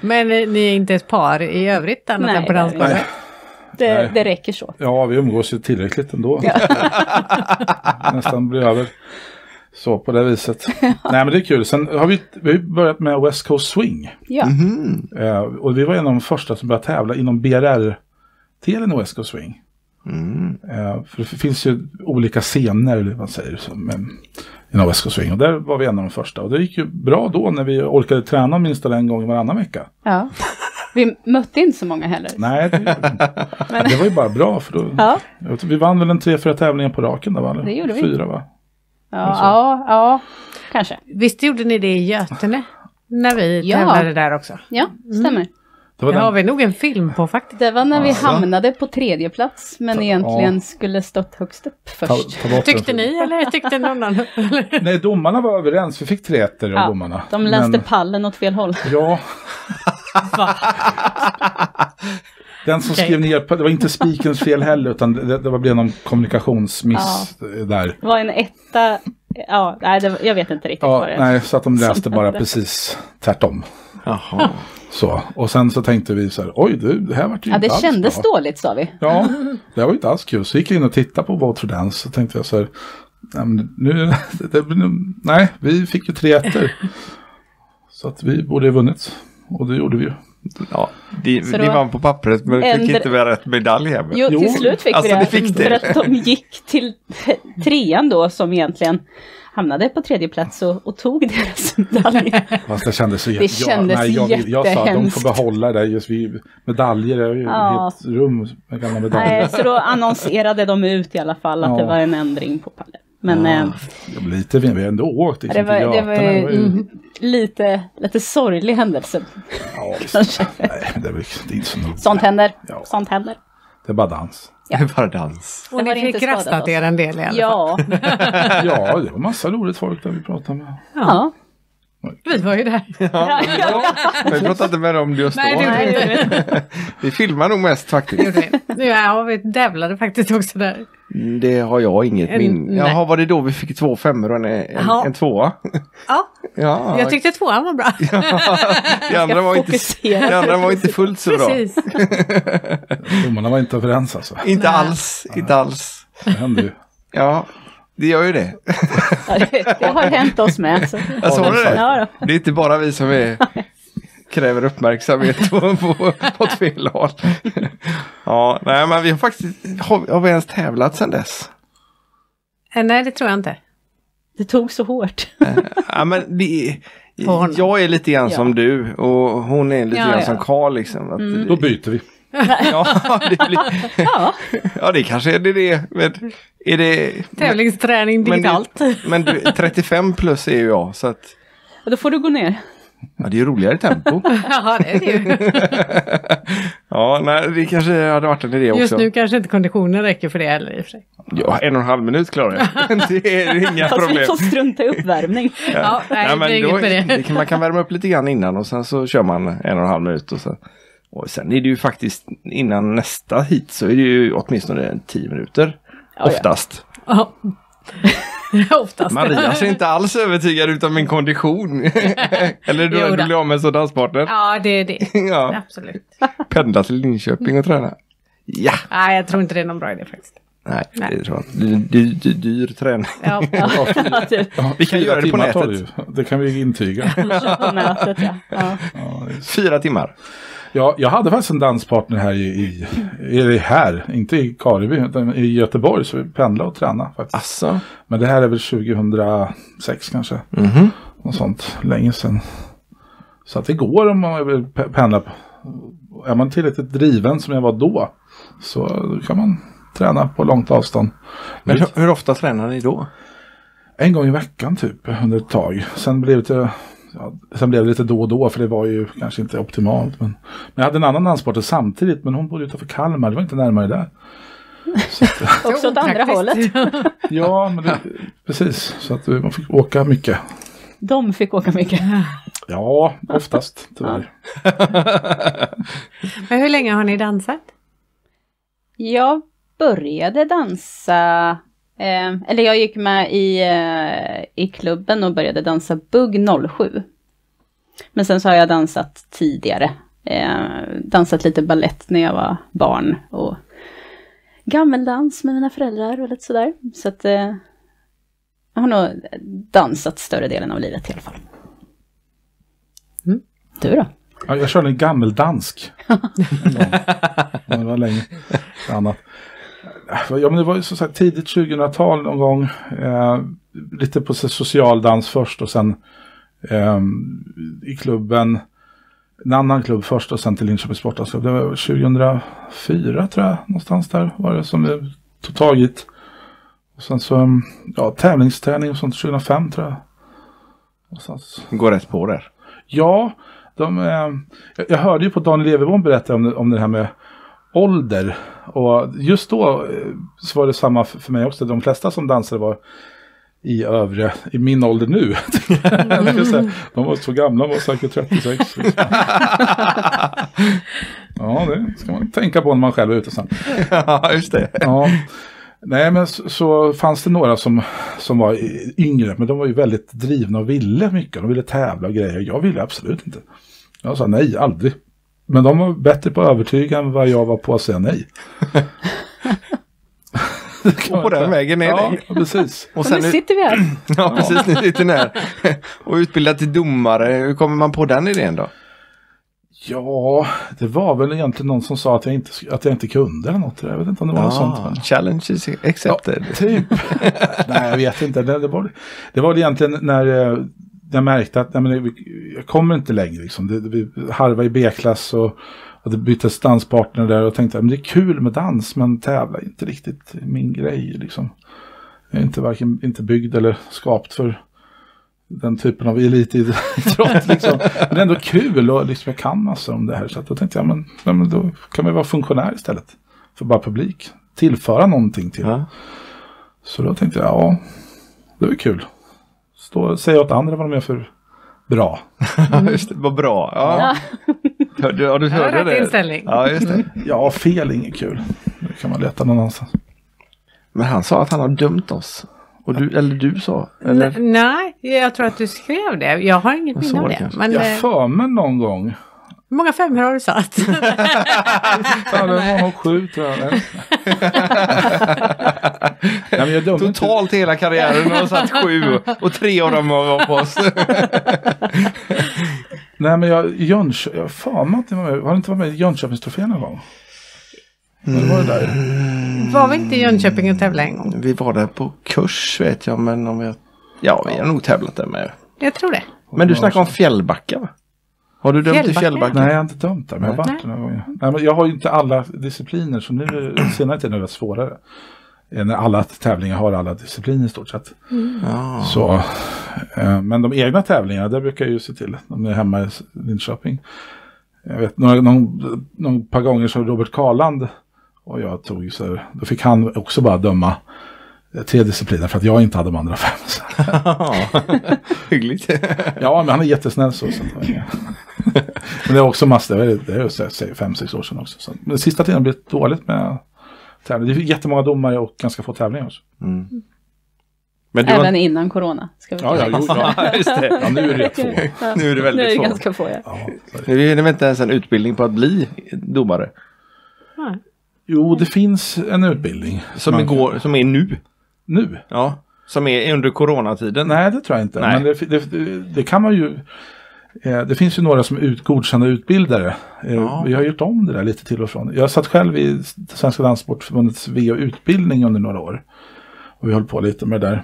Men ni är inte ett par i övrigt annat Nej, än på det dansgolvet? Det, Nej. det räcker så. Ja, vi umgås ju tillräckligt ändå. Nästan blir över. Så på det viset. <laughs> Nej men det är kul. Sen har vi, vi har börjat med West Coast Swing. Ja, Eh, och vi var en av de första som började tävla inom BRR-delen i West Coast Swing. Eh, för det finns ju olika scener, eller vad man säger, som, eh, inom West Coast Swing. Och där var vi en av de första. Och det gick ju bra då när vi orkade träna minst en gång varannan vecka. ja. Vi mötte inte så många heller. Nej, det, <laughs> det var ju bara bra. För då, Ja, vi vann väl en tre, fyra tävlingar på raken där va? Det gjorde vi. Fyra va? Ja, ja, ja kanske. Visst gjorde ni det i Götene? När vi Ja. tävlade där också. Ja, stämmer. Det var Det har vi nog en film på faktiskt. Det var när vi Alltså. hamnade på tredje plats men Ja. egentligen skulle stått högst upp ta, först. ta bort Tyckte ni eller tyckte någon annan? <laughs> Nej, domarna var överens. Vi fick tre ettor av Ja, domarna. de läste Men- pallen åt fel håll. Ja. <laughs> <laughs> Den som Okej. skrev ner, på, det var inte spikens fel heller utan det, det var blev någon kommunikationsmiss eh, där. Det var en etta, ja, nej, det, var- jag vet inte riktigt Ja, vad det nej, så att de läste bara hände. precis tvärtom. Jaha. Så. Och sen så tänkte vi så här, oj du, det här vart ju Ja, inte det alls kändes bra. dåligt sa vi. Ja, det var ju inte alls kul. Så gick jag in och tittade på Vote for Dance så tänkte jag så här, nu, <laughs> det, nu, nej vi fick ju tre ettor. Så att vi borde ha vunnit. Och det gjorde vi ju. Ja, ni, ni vann på pappret men fick Ändra- inte med rätt medalj hem. Jo, Jo, till slut fick alltså, vi det. fick det. För att de gick till <laughs> trean då som egentligen hamnade på tredje plats och, och tog deras medalj. Fast det kändes så Det jätte- kändes nej, jag, vill- jag sa att de får behålla det. Just vi, medaljer, det är ju Ja. ett rum med gamla medaljer. Nej, så då annonserade de ut i alla fall att Ja. det var en ändring på pallen. Men eh, Det blir lite, vi har ändå åkt liksom, det, var, det var ju var ju- mm, lite, lite sorglig händelse. Ja. <laughs> Kanske. Nej, det väl- det är inte så noga. Sånt händer. Ja. Sånt händer. Det är bara dans. Det är bara dans. Och ni inte fick rastat er en del i alla fall. Ja, <laughs> <laughs> Ja, det var massa roligt folk där vi pratade med. ja. Vi var ju där. ja. Men <laughs> vi pratar inte med dem just då. Nej, det gjorde Nej, <laughs> vi filmar nog mest faktiskt. Ja, vi tävlade faktiskt också där. Det har jag inget minne. Jaha, var det då vi fick två femmor och en, en, Ja. en tvåa? Ja, Ja, jag tyckte tvåan var bra. <laughs> det andra var inte, det andra var inte fullt så bra. Precis. Domarna var inte överens alltså. Inte Nej. alls, inte alls. Det hände ju. Ja, det gör ju det. Ja, det, det har hänt oss med. Så. Alltså, var det det? Ja. Det är inte bara vi som är, kräver uppmärksamhet på, på, på ett fel håll. Ja, nej men vi har faktiskt, har, har vi ens tävlat sedan dess? Eh, Nej, det tror jag inte. Det tog så hårt. Ja, men det, jag är lite grann Ja. som du och hon är lite Ja, grann ja. som Karl liksom. Det- Då byter vi. <laughs> ja, det blir, Ja, ja, det kanske är det. det men är det Tävlingsträning men, digitalt. det, men du, 35 plus är ju jag så att och då får du gå ner. ja, det är ju roligare tempo. <laughs> Ja, det är det ju. <laughs> Ja, nej, det kanske hade varit en idé också. Just nu kanske inte konditionen räcker för det heller i och för sig. Ja, en och en halv minut klarar jag. det är inga Fast vi problem. får strunta i uppvärmning. Ja, nej, det blir inget med det. kan, man kan värma upp lite grann innan och sen så kör man en och en halv minut. Och, så, och sen är det ju faktiskt innan nästa hit så är det ju åtminstone en tio minuter. ja. Oftast. Ja. <laughs> Oftast. Maria ser inte alls övertygad ut av min kondition. <laughs> Eller du, du då. blir av med en danspartner. Ja, det är det. <laughs> Ja, Absolut. pendla till Linköping och träna. Ja, Nej, jag tror inte det är någon bra idé faktiskt. nej, Nej. det tror jag inte. Det är dy, dy, dyr träning. Ja, Ja. Vi kan Fyra göra det på nätet. det kan vi intyga. på nätet ja. ja. Ja, det är- Fyra timmar. Ja, jag hade faktiskt en danspartner här i, i, här, inte i Kareby, utan i Göteborg, så vi pendlade och tränade faktiskt. Asså? Men det här är väl 2006 kanske, Mhm. något sånt, länge sedan. Så att det går om man vill pe- pendla. Är man tillräckligt driven som jag var då, så kan man träna på långt avstånd. Men hur, hur ofta tränar ni då? En gång i veckan typ under ett tag. Sen blev det ja, sen blev det lite då och då för det var ju kanske inte optimalt. Men, men jag hade en annan danspartner samtidigt men hon bodde utanför Kalmar, det var inte närmare där. Så att, <laughs> Också åt andra hållet. <laughs> ja, men det, precis. Så att man fick åka mycket. De fick åka mycket. Ja, oftast tyvärr. <laughs> Men hur länge har ni dansat? Jag började dansa, eh, eller jag gick med i, eh, i klubben och började dansa bugg 07. Men sen så har jag dansat tidigare. Eh, dansat lite ballett när jag var barn och gammeldans med mina föräldrar och lite sådär. Så att eh, jag har nog dansat större delen av livet i alla fall. Mm. Du då? Ja, jag körde en gammeldansk. <laughs> Det var länge annat. Ja, men det var ju som sagt tidigt 2000-tal någon gång. Eh, lite på så- social dans först och sen eh, i klubben. En annan klubb först och sen till Linköpings Sportdansklubb. Det var 2004 tror jag, någonstans där var det som det tog tag i. Och sen så, ja, tävlingsträning och sånt 2005 tror jag. Någonstans. Går rätt på där. Ja, de, eh, jag- jag hörde ju på Daniel Everborn berätta om, om det här med ålder. Och just då eh, så var det samma för, mig också. De flesta som dansade var i övre, i min ålder nu. <laughs> De var så gamla, de var säkert 36. liksom. Ja, det ska man tänka på när man själv är ute sen. Ja, just det. Ja. Nej, men så, så fanns det några som, som var yngre, men de var ju väldigt drivna och ville mycket. De ville tävla och grejer. Jag ville absolut inte. Jag sa nej, aldrig. Men de var bättre på att övertyga än vad jag var på att säga nej. <laughs> Och på den vägen är Ja, det. precis. <laughs> Och Och sen nu nu, sitter vi här. <laughs> ja, precis, ni sitter här. Och utbildad till domare. Hur kommer man på den idén då? Ja, det var väl egentligen någon som sa att jag inte, att jag inte kunde eller något. Jag vet inte om det var något sånt. Men... Challenge is accepted. Typ. nej, jag vet inte. Det, det, var, det var egentligen när eh, jag märkte att nej, men, vi- jag kommer inte längre. Liksom. Det, det, vi harvade i B-klass och, och det byttes danspartner där och tänkte att det är kul med dans men tävla är inte riktigt min grej. Liksom. Jag är inte varken inte byggd eller skapt för den typen av elitidrott. <laughs> Liksom. Men det är ändå kul och liksom jag kan massor om det här. Så att då tänkte jag, men, nej, men då kan man vara funktionär istället. För bara publik. Tillföra någonting till. Ja. Så då tänkte jag, ja, det var kul. Stå och säga åt andra vad de är för bra. <laughs> Just det, vad bra. Ja. Hörde, ja, du Ja, hörde rätt det? inställning. Ja, just det. <laughs> Ja, fel är inget kul. Det kan man leta någon annanstans. Men han sa att han har dömt oss. Och du, eller du sa? Eller? Nej, jag tror att du skrev det. Jag har inget minne av det. Men Jag för mig någon gång. Hur många femmor har du satt? <laughs> Ja, det var nog sju tror jag. Nej. Jag dömer inte. Totalt hela karriären har satt sju och tre av dem var på oss. <laughs> Nej, men jag, Jönköp, jag har för mig att det var med. Har du inte varit med i Jönköpingstrofén någon gång? Eller var det där? Var vi inte i Jönköping och tävlade en gång? Vi var där på kurs vet jag, men om jag... Ja, vi har nog tävlat där med. Jag tror det. Men du snackar om Fjällbacka va? Har du dömt i Fjällbacka? Fjällbacka? Nej, jag har inte dömt där, men jag har varit några gånger. Nej, men jag har ju inte alla discipliner, så nu senare tid är det svårare. Eh, När alla tävlingar har alla discipliner i stort sett. Ja. Så, eh, men de egna tävlingarna, där brukar jag ju se till. De är hemma i Linköping. Jag vet några, någon, någon par gånger som Robert Karland och jag tog så här, då fick han också bara döma eh, tre discipliner för att jag inte hade de andra fem. <laughs> Så. Hyggligt. Ja, men han är jättesnäll så. så <laughs> men det är också massor, det är, det är så- säg fem, sex år sedan också. Så. Men sista tiden har blivit dåligt med tävlingar. Det är jättemånga domare och ganska få tävlingar också. Men du Även har... innan corona. Ska vi Ja, ja, jo, ja. Ja, <laughs> just det. ja nu är det rätt få. Ja, Nu är det väldigt nu är det få. ganska få, ja. Ja, är det. Väl inte ens en utbildning på att bli domare. Ja. jo, det finns en utbildning. Som, Man går, som är nu. Nu? Ja. Som är under coronatiden. Nej, det tror jag inte. Nej. Men det, det, det kan man ju. Eh, det finns ju några som är godkända utbildare. Eh, Ja. Vi har gjort om det där lite till och från. Jag satt själv i Svenska Danssportförbundets VO-utbildning under några år. Och vi höll på lite med det där.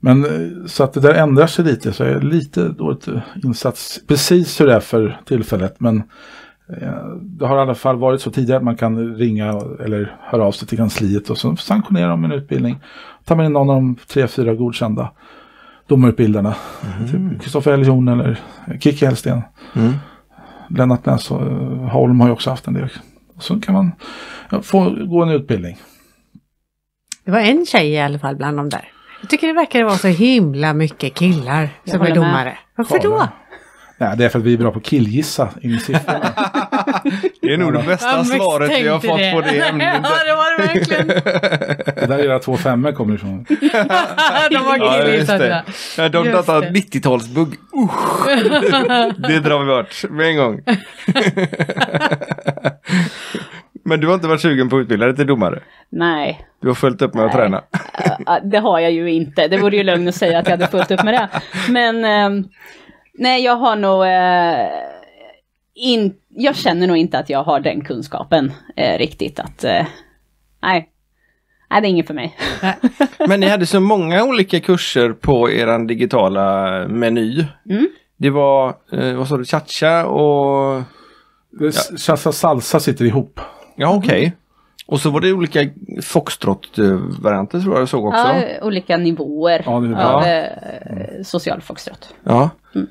Men eh, så att det där ändrar sig lite. Så jag är lite dåligt insats precis hur det är för tillfället. Men det har i alla fall varit så tidigare att man kan ringa eller höra av sig till kansliet och så sanktionerar de en utbildning. Tar man in någon av de tre, fyra godkända domarutbildarna. Typ Kristoffer Eljon eller Kikki Hellsten. Mm. Lennart Näs och eh, Holm har ju också haft en del. Och så kan man få gå en utbildning. Det var en tjej i alla fall bland de där. Jag tycker det verkar vara så himla mycket killar som är domare. Varför då? Nej, det är för att vi är bra på att killgissa in i siffrorna. <laughs> Det är nog det bästa Jag svaret vi har fått på det <laughs> ämnet. ja, det var det verkligen. <laughs> det där era två femmor kommer ifrån. de Ja, killgissade. det. Ja, de datar det. 90-talsbugg. Usch. det drar vi bort med en gång. Men du har inte varit sugen på att utbilda dig till domare? Nej, Du har följt upp med att Nej. träna? äh, det har jag ju inte. Det vore ju lögn att säga att jag hade fullt upp med det. Men ehm, nej, jag har nog... eh, in, jag känner nog inte att jag har den kunskapen eh, riktigt att... eh, nej. nej, det är inget för mig. <laughs> Men ni hade så många olika kurser på er digitala meny. Mm. Det var, eh, vad sa du, cha-cha och... Chassa salsa sitter ihop. Ja, okej. Och så var det olika foxtrot-varianter tror jag jag såg också. Ja, olika nivåer Ja, av eh, social foxtrot. Ja. Mm.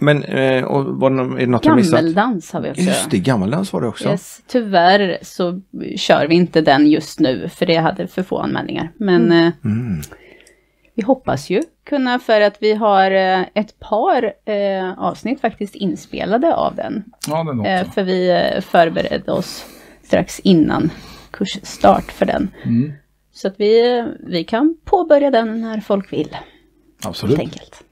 Men, eh, och var det, någon- är det något jag missat? Gammeldans har vi också. Just det, gammeldans var det också. Yes, tyvärr så kör vi inte den just nu för det hade för få anmälningar. Men eh, Mm. vi hoppas ju kunna för att vi har eh, ett par eh, avsnitt faktiskt inspelade av den. Ja, den Eh, också. för vi eh, förberedde oss strax innan kursstart för den. Mm. Så att vi, vi kan påbörja den när folk vill, Absolut. helt enkelt.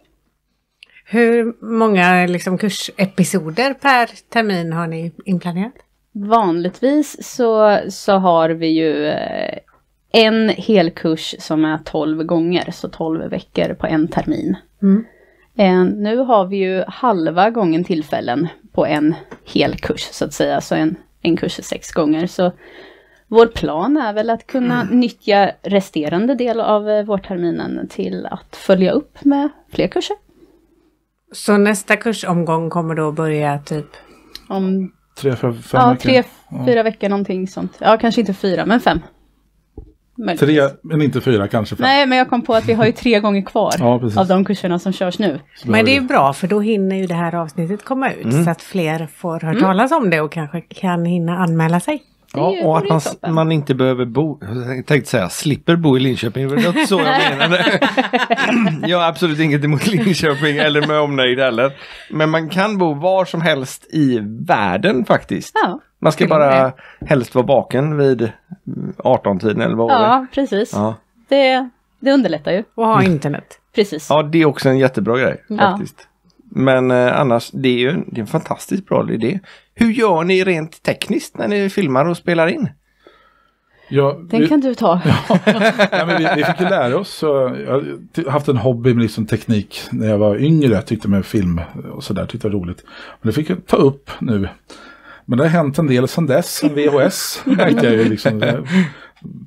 Hur många liksom, kursepisoder per termin har ni inplanerat? Vanligtvis så, så har vi ju eh, en hel kurs som är 12 gånger, så 12 veckor på en termin. Mm. Eh, nu har vi ju halva gången tillfällen på en hel kurs så att säga, så en, en kurs är sex gånger. Så vår plan är väl att kunna nyttja resterande del av eh, vårterminen till att följa upp med fler kurser. Så nästa kursomgång kommer då börja typ Om Tre, fem, fem ja, veckor. tre, fyra veckor någonting sånt. Ja, kanske inte fyra, men fem. möjligtvis. Tre, men inte fyra kanske. Fem. Nej, men jag kom på att vi har ju tre <laughs> gånger kvar Ja, av de kurserna som körs nu. Men det är bra för då hinner ju det här avsnittet komma ut så att fler får höra talas om det och kanske kan hinna anmäla sig. Ja, ju- och att man, toppen. man inte behöver bo, jag tänkte säga slipper bo i Linköping, det var så jag menade. <laughs> jag har absolut inget emot Linköping eller med omnejd heller. Men man kan bo var som helst i världen faktiskt. Ja, Man ska bara med. helst vara vaken vid 18-tiden eller vad ja precis. Ja. Det, det underlättar ju. Och ha internet. Precis. ja, det är också en jättebra grej Ja. faktiskt. Men eh, annars, det är ju en, det är en fantastiskt bra idé. Hur gör ni rent tekniskt när ni filmar och spelar in? Ja, Den vi, kan du ta. <laughs> ja, men vi, vi fick ju lära oss. Så jag har haft en hobby med liksom teknik när jag var yngre. Jag tyckte med film och sådär. Tyckte det var roligt. Men det fick jag ta upp nu. Men det har hänt en del sedan dess. En VHS märkte jag ju liksom. Jag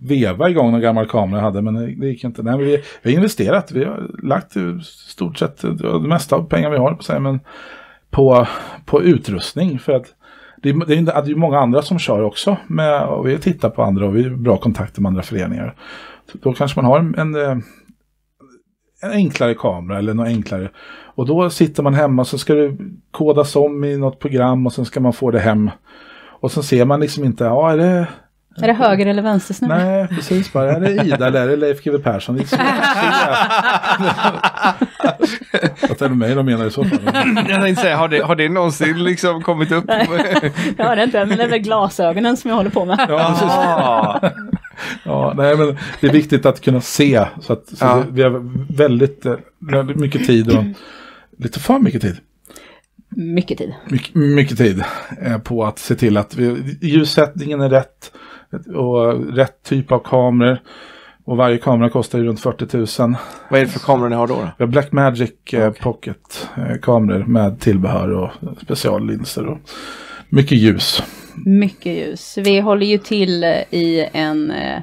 Veva igång någon gammal kamera jag hade men det gick inte. Nej, men vi, vi har investerat. Vi har lagt stort sett det mesta av pengar vi har på, sig, men på, på utrustning. För att det är, det, är, det är ju många andra som kör också. Med, och vi tittar på andra och vi har bra kontakter med andra föreningar. Då kanske man har en, en, eh, en enklare kamera eller något enklare. Och då sitter man hemma så ska det kodas om i något program och sen ska man få det hem. Och så ser man liksom inte, ja är det Är det höger eller vänstersnurra? Nej, precis. Bara, är det Ida eller är det Leif GW Persson? Svårt <laughs> att det är mig de menar i så fall. <laughs> Jag tänkte säga, har det, har det någonsin liksom kommit upp? <laughs> Jag har det inte, men det är väl glasögonen som jag håller på med. Ja. <laughs> Ja, nej, men det är viktigt att kunna se. Så att så Ja. vi har väldigt, eh, väldigt mycket tid och lite för mycket tid. Mycket tid. Mycket, mycket tid eh, på att se till att vi, ljussättningen är rätt och rätt typ av kameror. Och varje kamera kostar ju runt 40 000. Vad är det för kameror ni har då? då? Vi har Blackmagic eh, Pocket eh, kameror med tillbehör och speciallinser och mycket ljus. Mycket ljus. Vi håller ju till eh, i en eh,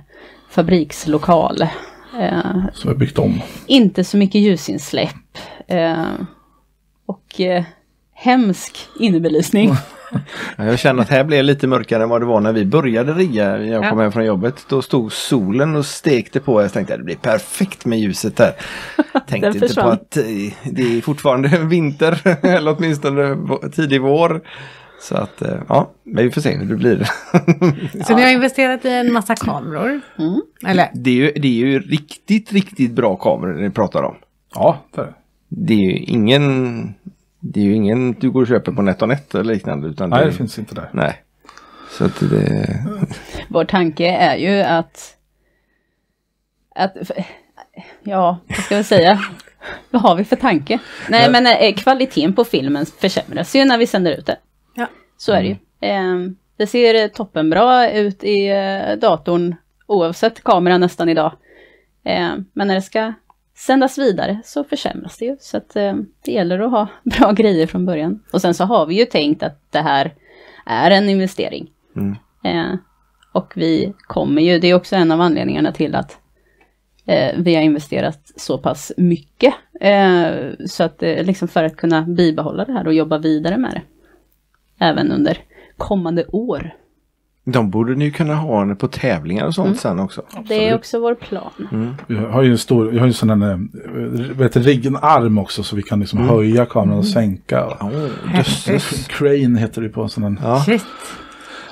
fabrikslokal. Eh, Som vi har byggt om. inte så mycket ljusinsläpp. Eh, och eh, hemsk innebelysning. <laughs> Ja, Jag känner att här blev lite mörkare än vad det var när vi började rigga. när Jag kom Ja. hem från jobbet. Då stod solen och stekte på. Jag tänkte att det blir perfekt med ljuset här. <laughs> Tänkte inte på att eh, det är fortfarande <laughs> vinter. <laughs> eller åtminstone tidig vår. Så att eh, ja, men vi får se hur det blir. Så ni har investerat i en massa kameror? Mm. Eller? det, är ju, det är ju riktigt, riktigt bra kameror ni pratar om. Ja, det är det. Det är ju ingen det är ju ingen du går och köper på NetOnNet eller liknande. Utan Nej, det finns inte där. Nej. Så att det... <laughs> Vår tanke är ju att, att ja, vad ska jag säga? <laughs> Vad har vi för tanke? Nej, men eh, kvaliteten på filmen försämras ju när vi sänder ut det. Ja. Så är det ju. Eh, det ser toppenbra ut i eh, datorn oavsett kamera nästan idag. Eh, men när det ska sändas vidare så försämras det ju. Så att eh, det gäller att ha <laughs> bra grejer från början. Och sen så har vi ju tänkt att det här är en investering. Eh, och vi kommer ju, det är också en av anledningarna till att eh, vi har investerat så pass mycket. Eh, så att eh, liksom för att kunna bibehålla det här och jobba vidare med det. Även under kommande år. De borde ni ju kunna ha på tävlingar och sånt Mm. sen också. Det är också vår plan. Vi har ju en stor, vi har ju en sån här, eh, riggen arm också så vi kan liksom höja kameran och sänka. Häftigt. Crane heter det på en sån här Ja. Shit.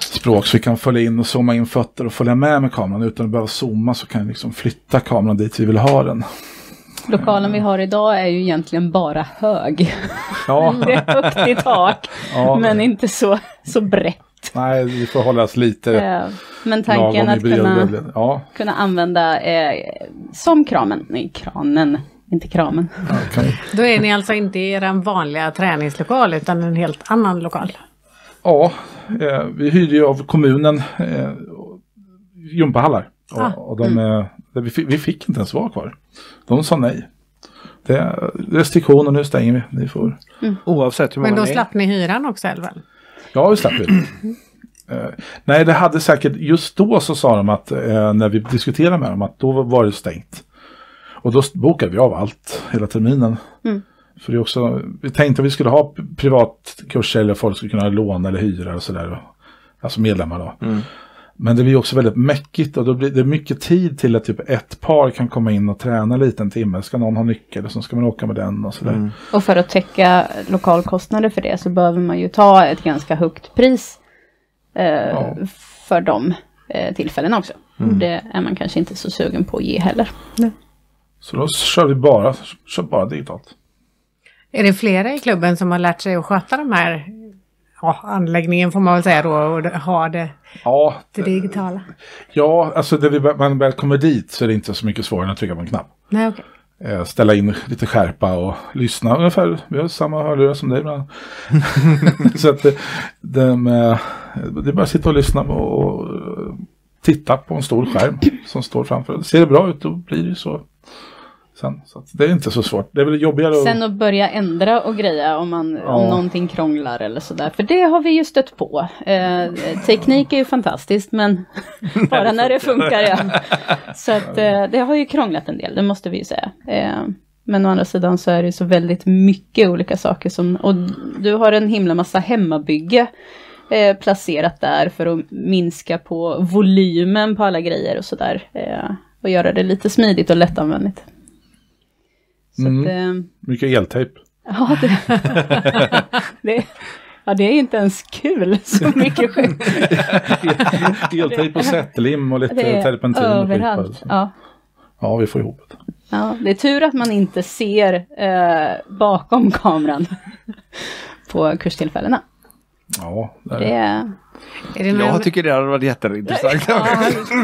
språk. Så vi kan följa in och zooma in fötter och följa med med kameran utan att behöva zooma så kan vi liksom flytta kameran dit vi vill ha den. Lokalen vi har idag är ju egentligen bara hög. Ja, <laughs> Det är högt i tak, Ja. men inte så, så brett. <laughs> nej, vi får hålla oss lite Men tanken att kunna. Ja, kunna använda eh, som kramen, nej kranen, inte kramen. vi. Då är ni alltså inte i er vanliga träningslokal utan en helt annan lokal? Ja, eh, vi hyrde ju av kommunen eh, gympahallar. Och, Ah, och de, eh, vi, fick, vi fick inte ens vara kvar. De sa nej. Det är restriktioner, nu stänger vi. Ni får. Oavsett hur många Men då slapp ni hyran också eller väl? Ja, vi slapp det. Eh, nej, det hade säkert, just då så sa de att eh, när vi diskuterade med dem att då var det stängt. Och då bokade vi av allt hela terminen. För det är också, vi tänkte att vi skulle ha privatkurser eller folk skulle kunna låna eller hyra och sådär. Alltså medlemmar då. Men det blir också väldigt mäckigt och då blir det mycket tid till att typ ett par kan komma in och träna lite en timme. Ska någon ha nyckel så ska man åka med den och sådär. Mm. Och för att täcka lokalkostnader för det så behöver man ju ta ett ganska högt pris eh, Ja. för de eh, tillfällena också. Det är man kanske inte så sugen på att ge heller. Så då kör vi bara, kör bara digitalt. Är det flera i klubben som har lärt sig att sköta de här ja, anläggningen får man väl säga då och ha det, Ja, det digitala? ja alltså när man väl kommer dit så är det inte så mycket svårare än att trycka på en knapp. Nej, okej. Eh, ställa in lite skärpa och lyssna. Ungefär, vi har samma hörlurar som dig ibland. <laughs> så att det, de, eh, det är bara att sitta och lyssna och, och eh, titta på en stor skärm som står framför. Ser det bra ut då blir det ju så. Sen, så det är inte så svårt. Det är väl jobbigare att... Sen att börja ändra och greja om, man, Ja. om någonting krånglar eller sådär. För det har vi ju stött på. Eh, teknik är ju fantastiskt men <laughs> bara när det funkar ja. Så att eh, det har ju krånglat en del, det måste vi ju säga. Eh, men å andra sidan så är det ju så väldigt mycket olika saker som, och du har en himla massa hemmabygge eh, placerat där för att minska på volymen på alla grejer och sådär. Eh, och göra det lite smidigt och Så Mm. att, eh, Mycket eltejp. Ja, det, <laughs> det, ja, det är inte ens kul så <laughs> mycket skit. <laughs> Eltejp och sättlim och Det lite är terpentin. och skit det. överallt. Ja, Ja, vi får ihop det. ja, det är tur att man inte ser eh, bakom kameran på kurstillfällena. Ja, där. Det är, Är det, någon, Jag tycker det hade varit jätteintressant. ja,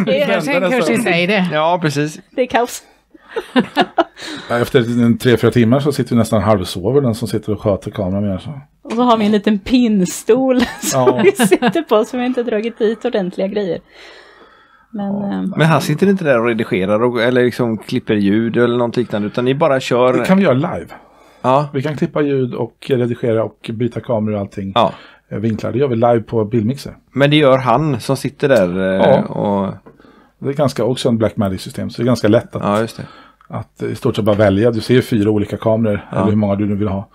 det är kanske sig det. Ja, precis. det är kaos. <laughs> Ja, Efter en tre, fyra timmar så sitter vi nästan halvsover den som sitter och sköter kameran med. Så. Och så har vi en liten pinnstol <laughs> som Ja. vi sitter på så vi inte dragit dit ordentliga grejer. Men eh, Men han sitter inte där och redigerar och, eller liksom klipper ljud eller något liknande utan ni bara kör. Det kan vi göra live. Ja. Vi kan klippa ljud och redigera och byta kameror och allting. ja. Eh, Vinklar. Det gör vi live på bildmixer. Men det gör han som sitter där eh, Ja. och... Det är ganska också en Blackmagic-system. Så det är ganska lätt att, Ja, just det. att i stort sett bara välja. Du ser fyra olika kameror. Ja. Eller hur många du nu vill ha.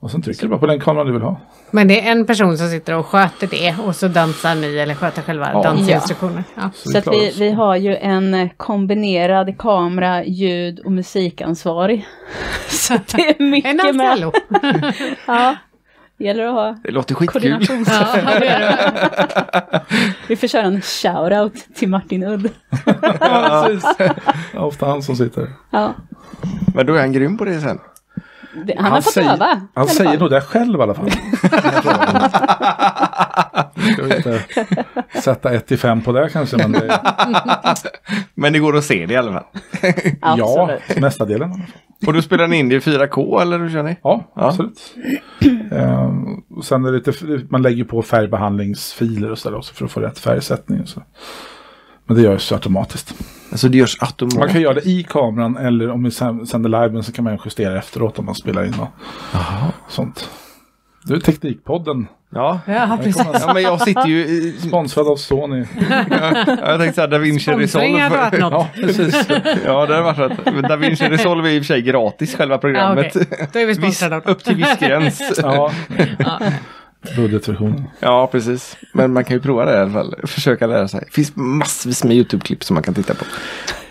Och sen trycker du bara på den kameran du vill ha. Men det är en person som sitter och sköter det och så dansar ni eller sköter själva Ja. dansinstruktioner. Ja. Så, Så att vi, vi har ju en kombinerad kamera, ljud och musikansvarig. <laughs> Så det är En mycket med. allt <laughs> Ja, det gäller att ha Det låter skitkul. koordination. Ja, <laughs> det är det. Vi får köra en shoutout till Martin Udd. Ja, precis. Det är ofta han som sitter. Ja, Men då är han grym på det sen. det, han, har fått säger, öva. Han säger nog det själv i alla fall. <laughs> Ska vi inte sätta 1 till 5 på det kanske. Men det, <laughs> Men det går att se det i alla fall. ja, mesta delen. Och du spelar in det i 4K eller hur kör ni? Ja, Ja. absolut. Ehm, och sen är det lite, man lägger på färgbehandlingsfiler och sådär också för att få rätt färgsättning. Och så. Men det görs automatiskt. Alltså det görs Man automatiskt. kan göra det i kameran eller om vi sänder live men så kan man justera efteråt om man spelar in och sånt. Du är Teknikpodden, Ja. Ja, precis. ja, men jag sitter ju i... sponsrad av Sony. <laughs> Jag tänkte såhär, Da Vinci Sponsring hade varit Resolve. något. <laughs> Ja, precis. Ja, det har varit rätt. Men Da Vinci Resolve är i och för sig gratis själva Ja, programmet. okej. Då är vi sponsrade av upp till viss gräns. <laughs> Ja. Budgetversionen. Ja, precis. Men man kan ju prova det i alla fall. Försöka lära sig. Det finns massvis med YouTube-klipp som man kan titta på.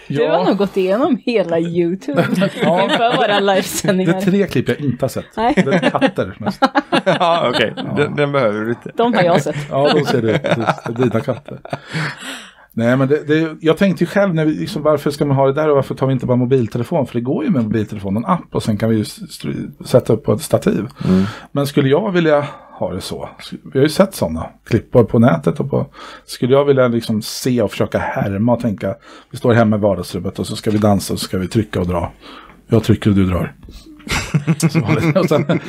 Du har nog gått igenom hela YouTube <laughs> <laughs> inför våra Det är livesändningar. tre klipp jag inte har sett. Nej. Det är katter mest. <laughs> Ja, okej. Den, den behöver du inte. De har jag sett. Ja, de ser är dina katter. Nej, men det, det, jag tänkte ju själv, när vi, liksom, varför ska man ha det där och varför tar vi inte bara mobiltelefon? För det går ju med mobiltelefon, en app och sen kan vi ju sätta upp på ett stativ. Men skulle jag vilja ha det så, vi har ju sett sådana klipp både på nätet och på, skulle jag vilja liksom se och försöka härma och tänka, vi står hemma i vardagsrummet och så ska vi dansa och så ska vi trycka och dra. Jag trycker och du drar. Och, sen,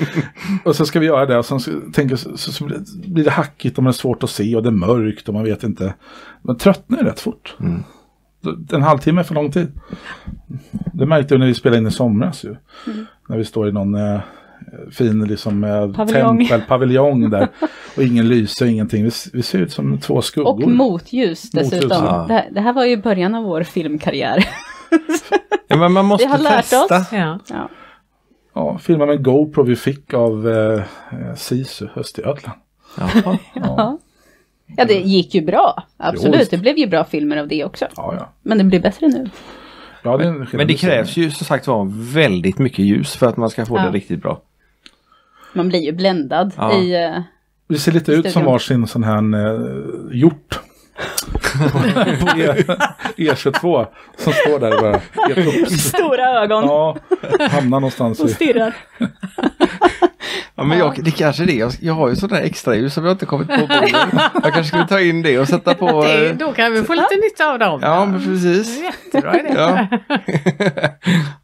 och så ska vi göra det och sen så, tänker, så, så, blir det hackigt och man är svårt att se och det är mörkt och man vet inte. Man tröttnar ju rätt fort. En halvtimme är för lång tid. Det märkte vi när vi spelade in i somras ju. När vi står i någon eh, fin liksom, eh, Paviljong. tempel, paviljong där. Och ingen lyse och ingenting. Vi, vi ser ut som två skuggor. Och motljus dessutom. Motljus, ja. Det, här, det här var ju början av vår filmkarriär. Ja, men man måste Vi har lärt testa. oss. Ja. Ja. Ja, filma med en GoPro vi fick av eh, eh, Sisu Östergötland. Jaha. <laughs> Ja. Ja, det gick ju bra. Absolut, visst. det blev ju bra filmer av det också. Ja, ja. Men det blir bättre nu. ja det Men det krävs ju som sagt var väldigt mycket ljus för att man ska få Ja. det riktigt bra. Man blir ju bländad Ja. i... eh, Det ser lite ut som varsin sån här eh, hjort. På E- E22 som står där och bara. Stora ögon Ja, hamnar någonstans och stirrar. Ja, men jag, det kanske är det. Jag, jag har ju sådana extra ljus som jag inte kommit på. Jag kanske skulle ta in det och sätta på... Det, eh, då kan vi få lite nytta av dem. Ja, men precis. Jättebra idé. Ja. <laughs>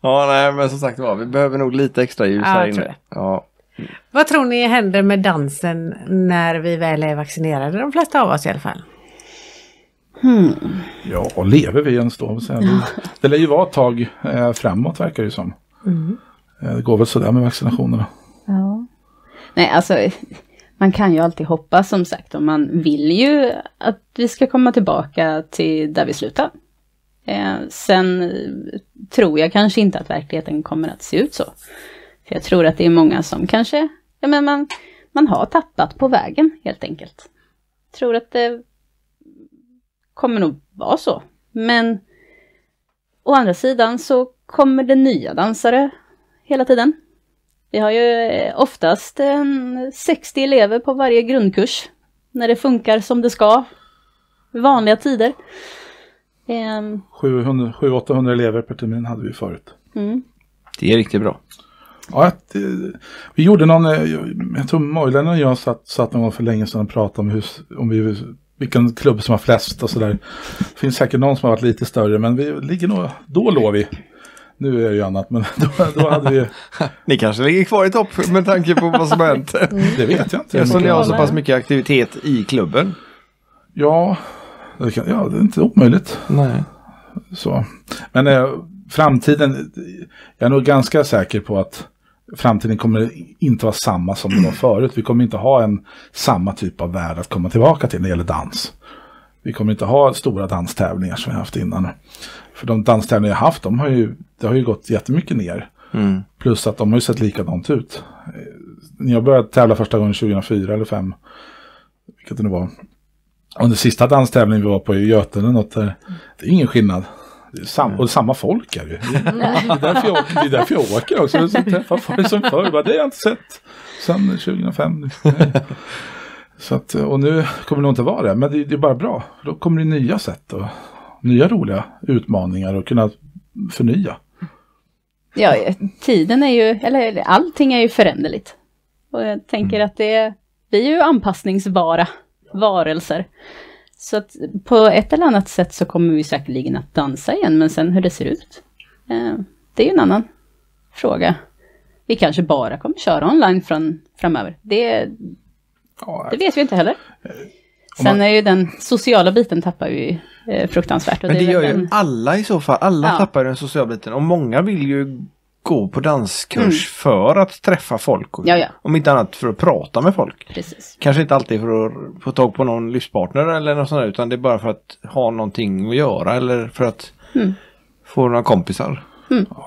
ja, nej, men som sagt var, vi behöver nog lite extra ljus Ja, här inne. Ja. Vad tror ni händer med dansen när vi väl är vaccinerade? De flesta av oss i alla fall. Ja, och lever vi ens då? Det, lär ju vara ett tag eh, framåt verkar det som. Eh, det går väl sådär med vaccinationerna. Ja. Nej, alltså man kan ju alltid hoppas som sagt och man vill ju att vi ska komma tillbaka till där vi slutade. Eh, sen tror jag kanske inte att verkligheten kommer att se ut så. För jag tror att det är många som kanske, ja men man, man har tappat på vägen helt enkelt. Tror att det kommer nog vara så. Men å andra sidan så kommer det nya dansare hela tiden. Vi har ju eh, oftast en 60 elever på varje grundkurs. När det funkar som det ska. Vanliga tider. Ehm, 700-800 elever per termin hade vi förut. mm. Det är riktigt bra. Ja, vi gjorde någon, eh, jag- jag tror Mojlen och jag satt, satt någon gång för länge sedan och pratade om, hur, om vi, vilken klubb som har flest och sådär. Det finns säkert någon som har varit lite större men vi ligger nog, då låg vi. Nu är det ju annat men <laughs> då, då hade vi, Ni kanske ligger kvar i topp med tanke på vad som har hänt. <laughs> det vet jag inte. Eftersom ni har så pass mycket aktivitet i klubben. Ja, det, kan, ja, det är inte omöjligt. Nej. Så. Men eh, framtiden, jag är nog ganska säker på att framtiden kommer inte vara samma som det var <clears throat> förut. Vi kommer inte ha en samma typ av värld att komma tillbaka till när det gäller dans. Vi kommer inte ha stora danstävlingar som vi haft innan. För de danstävlingar jag haft, de har ju, det har ju gått jättemycket ner. Mm. Plus att de har ju sett likadant ut. När jag började tävla första gången 2004 eller 2005, vilket det nu var. Under sista danstävlingen vi var på i Götene, något där, det är ingen skillnad. Sam och samma folk är det ju. Det är därför jag, åker- det är därför jag åker också. Jag träffar folk som förr. Bara, Det har jag inte sett sedan 2005. Nej. Så att, och nu kommer det nog inte vara det. Men det, det är bara bra. Då kommer det nya sätt och nya roliga utmaningar och kunna förnya. Ja, tiden är ju, eller allting är ju föränderligt. Och jag tänker att det är, vi är ju anpassningsbara varelser. Så att på ett eller annat sätt så kommer vi säkerligen att dansa igen, men sen hur det ser ut, eh, det är ju en annan fråga. Vi kanske bara kommer köra online från, framöver. Det, Ja, det vet vi inte heller. Om Sen man- är ju den sociala biten tappar vi eh, fruktansvärt. Men det är gör ju den- alla i så fall. Alla Ja. tappar den sociala biten. Och många vill ju gå på danskurs för att träffa folk. Och, Ja, ja. Om inte annat för att prata med folk. Precis. Kanske inte alltid för att få tag på någon livspartner eller något sånt där, utan det är bara för att ha någonting att göra eller för att Mm. få några kompisar.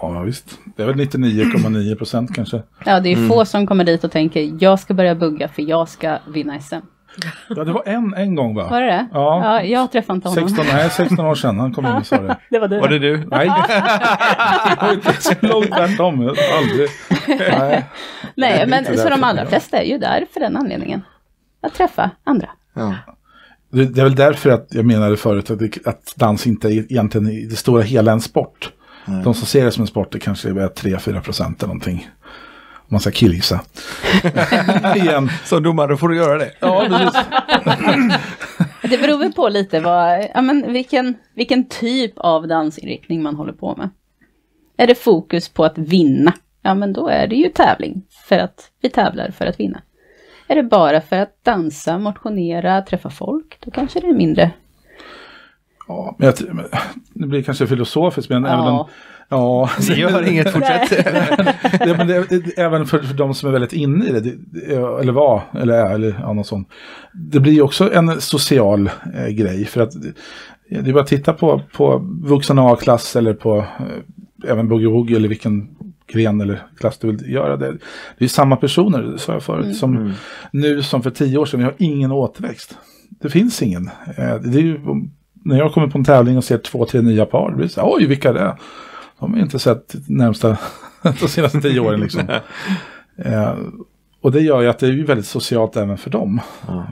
Ja, visst. Det är väl 99,9 procent kanske. Ja, det är få som kommer dit och tänker jag ska börja bugga för jag ska vinna SM. Ja, det var en, en gång va? Var det det? Ja. ja jag träffade inte honom. 16, nej, 16 år sedan han kom in och sa det. <laughs> Det var du. Var det du? Nej, <laughs> det var inte så långt tvärtom. Aldrig. Nej, Nej, men så de allra flesta är ju där för den anledningen. Att träffa andra. Ja. Det, det är väl därför att jag menade förut att, det, att dans inte är egentligen i det stora hela en sport. De som ser det som en sport det kanske är 3-4 procent eller någonting. Om man ska killgissa. <laughs> Igen. Som domare får du göra det. Ja, precis. <laughs> Det beror väl på lite vad, ja, men vilken, vilken typ av dansinriktning man håller på med. Är det fokus på att vinna? Ja, men då är det ju tävling. För att vi tävlar för att vinna. Är det bara för att dansa, motionera, träffa folk? Då kanske det är mindre. Ja, men jag, det blir kanske filosofiskt, men även... Ja. Det gör inget, <laughs> fortsätt. det, men det, det, även för, för de som är väldigt inne i det, eller var, eller är, eller ja, något sånt. Det blir ju också en social eh, grej. För att det, är bara att titta på, på vuxen A-klass eller på eh, även boogie-woogie eller vilken gren eller klass du vill göra. Det, det är samma personer, sa jag förut, som nu som för tio år sedan. Vi har ingen återväxt. det finns ingen. Eh, det är ju, när jag kommer på en tävling och ser två, tre nya par, det blir så här, oj vilka är det? De har jag inte sett närmsta, <laughs> de senaste tio åren liksom. <laughs> Eh, och det gör ju att det är väldigt socialt även för dem.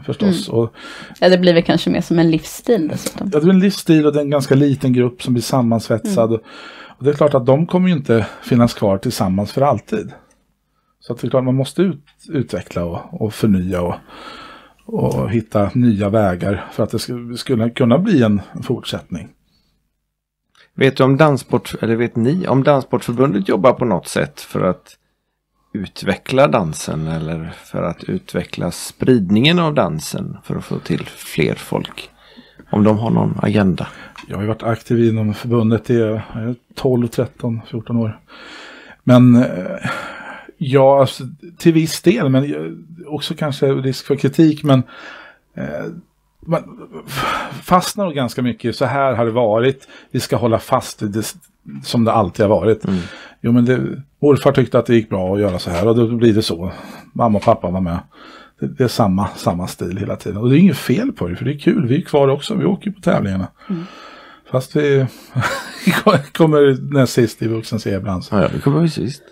Förstås. Och, Ja, det blir väl kanske mer som en livsstil dessutom. ja, det är en livsstil och det är en ganska liten grupp som blir sammansvetsad. Och, och det är klart att de kommer ju inte finnas kvar tillsammans för alltid. Så att det är klart man måste ut, utveckla och, och förnya och, och hitta nya vägar för att det skulle kunna bli en fortsättning. Vet du om Dansport, eller vet ni om Danssportförbundet jobbar på något sätt för att utveckla dansen eller för att utveckla spridningen av dansen för att få till fler folk? Om de har någon agenda. Jag har ju varit aktiv inom förbundet i 12, 13, 14 år. Men eh, ja, alltså, till viss del, men eh, också kanske risk för kritik. Men eh, man fastnar nog ganska mycket. Så här har det varit. Vi ska hålla fast vid det som det alltid har varit. Jo, men det, morfar tyckte att det gick bra att göra så här och då blir det så. Mamma och pappa var med. Det, det är samma, samma stil hela tiden. Och det är inget fel på det, för det är kul. Vi är kvar också. Vi åker på tävlingarna. Fast vi <laughs> kommer näst sist i vuxen C ibland. Så. Ja, ja, <laughs> det kommer vi sist.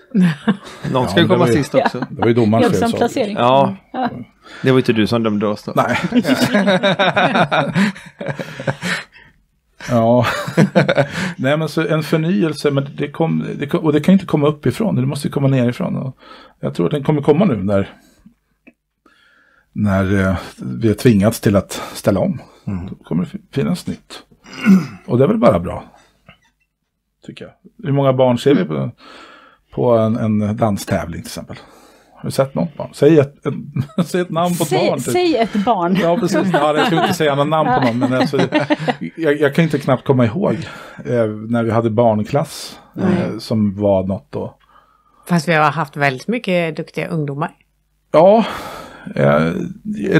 Någon ska Ja, ju komma ju- sist också. Det var ju domarens fel. Vi. placering. Ja, det var inte du som dömde oss då. Nej. <laughs> ja. Nej men så en förnyelse, men det kom, det kom, och det kan inte komma uppifrån, det måste ju komma nerifrån. Och jag tror att den kommer komma nu när, när eh, vi har tvingats till att ställa om. Då kommer det finnas nytt. <clears throat> Och det är väl bara bra. Tycker jag. Hur många barn ser vi på, på en, en danstävling till exempel? Har du sett något barn? Säg ett, en, <laughs> säg ett namn på ett Säg, barn. typ. säg ett barn. Ja, precis. Ja, jag skulle inte säga något namn på någon, men alltså, jag, jag kan inte knappt komma ihåg eh, när vi hade barnklass eh, som var något då. Fast vi har haft väldigt mycket duktiga ungdomar. Ja, eh,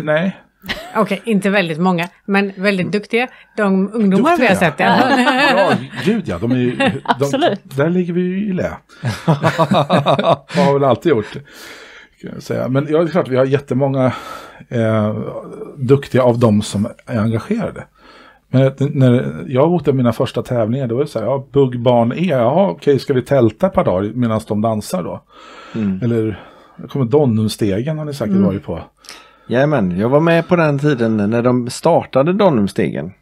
nej. <laughs> Okej, inte väldigt många, men väldigt duktiga. De ungdomar vi har Duktiga. sett. Ja. Ja, gud ja, de är ju, de, Absolut. Där ligger vi ju i lä. <laughs> har väl alltid gjort. Kan jag säga. Men ja, det är klart, vi har jättemånga eh, duktiga av dem som är engagerade. Men när jag åkte mina första tävlingar, då var det så här, ja, buggbarn E, jaha, okej, ska vi tälta ett par dagar medan de dansar då? Eller, jag kommer Donnumstegen har ni säkert varit på. Jajamän, jag var med på den tiden när de startade Donnumstegen.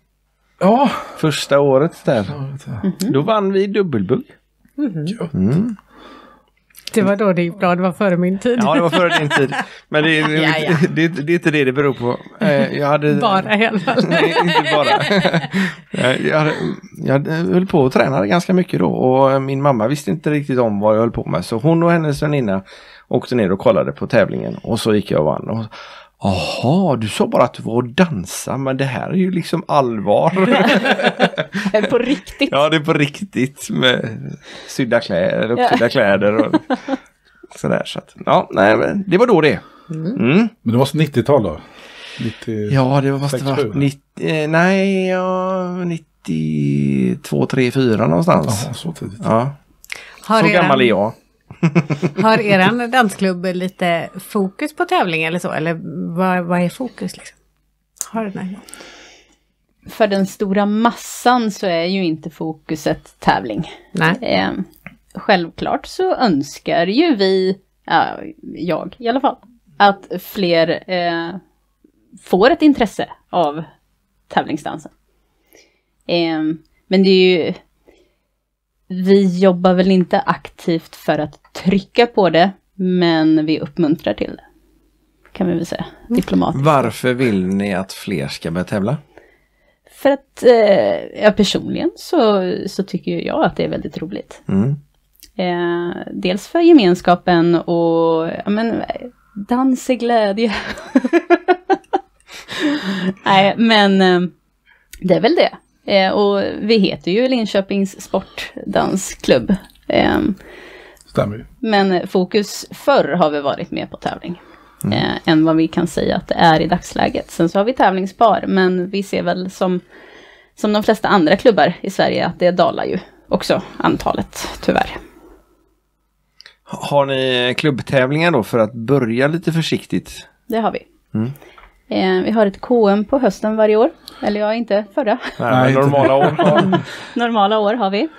Ja, Första året där. Då vann vi dubbelbugg. gött. Det var då det gick bra, det var före min tid. Ja, det var före din tid. Men det, det, <laughs> Ja, ja. det, det, är inte det det beror på. Eh, Jag hade... Bara i alla fall. Nej, inte bara. <laughs> Eh, jag, hade, jag höll på och tränade ganska mycket då och min mamma visste inte riktigt om vad jag höll på med. Så hon och hennes väninna åkte ner och kollade på tävlingen och så gick jag och vann. Och, Jaha, du sa bara att du var och dansa men det här är ju liksom allvar. <laughs> På riktigt. ja, det är på riktigt med sydda kläder, uppsydda kläder och sådär. Så att, ja, nej, men det var då det. Mm. Men det var 90-tal då? 90... Ja, det måste Sex, ha sju, varit 90, eh, nej, ja, 92, 3, 4 någonstans. Ja, så tidigt. Ja, Har så gammal är jag. Har eran dansklubb lite fokus på tävling eller så? Eller vad, vad är fokus liksom? Har den här? För den stora massan så är ju inte fokuset tävling. Nej. Eh, självklart så önskar ju vi, ja, jag i alla fall, att fler eh, får ett intresse av tävlingsdansen. Eh, men det är ju, vi jobbar väl inte aktivt för att trycka på det, men vi uppmuntrar till det. Kan vi väl säga, diplomatiskt. Varför vill ni att fler ska börja tävla? För att eh, ja, personligen så, så tycker jag att det är väldigt roligt. Mm. Eh, dels för gemenskapen och ja, men, dans är glädje. <laughs> Nej, men eh, det är väl det. Eh, och vi heter ju Linköpings sportdansklubb. Eh, Stämmer men fokus förr har vi varit mer på tävling. Eh, än vad vi kan säga att det är i dagsläget. Sen så har vi tävlingspar, men vi ser väl som, som de flesta andra klubbar i Sverige att det dalar ju också antalet, tyvärr. Har ni klubbtävlingar då för att börja lite försiktigt? Det har vi. Mm. Eh, vi har ett KM på hösten varje år. Eller ja, inte förra. Nej, normala år. <laughs> Normala år har vi. Eh,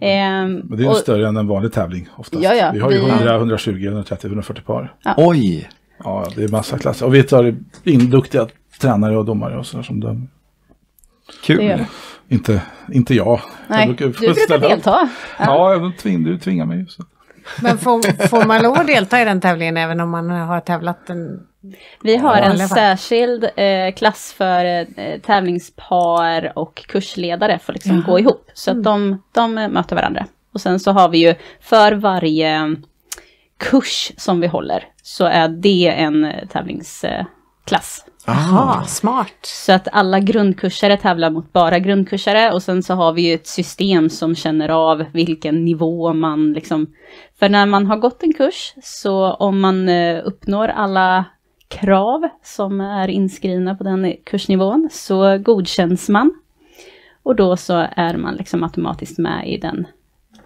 Men det är ju och- större än en vanlig tävling oftast. Ja, ja, vi har ju vi- 100, 120, 130, 140 par. Oj! Ja, det är massa klasser. Och vi tar in duktiga tränare och domare och sådär som dömer. Kul! Inte, inte jag. Nej, jag du brukar ställa upp. delta. Ja, jag tving, du tvingar mig. Så. Men får, får man lov att delta i den tävlingen även om man har tävlat en... Vi har en särskild eh, klass för eh, tävlingspar och kursledare för att liksom Jaha. gå ihop. Så att de, de eh, möter varandra. Och sen så har vi ju för varje eh, kurs som vi håller så är det en eh, tävlingsklass. Jaha, smart. Så att alla grundkursare tävlar mot bara grundkursare och sen så har vi ju ett system som känner av vilken nivå man liksom... För när man har gått en kurs så om man eh, uppnår alla krav som är inskrivna på den kursnivån så godkänns man. Och då så är man liksom automatiskt med i den,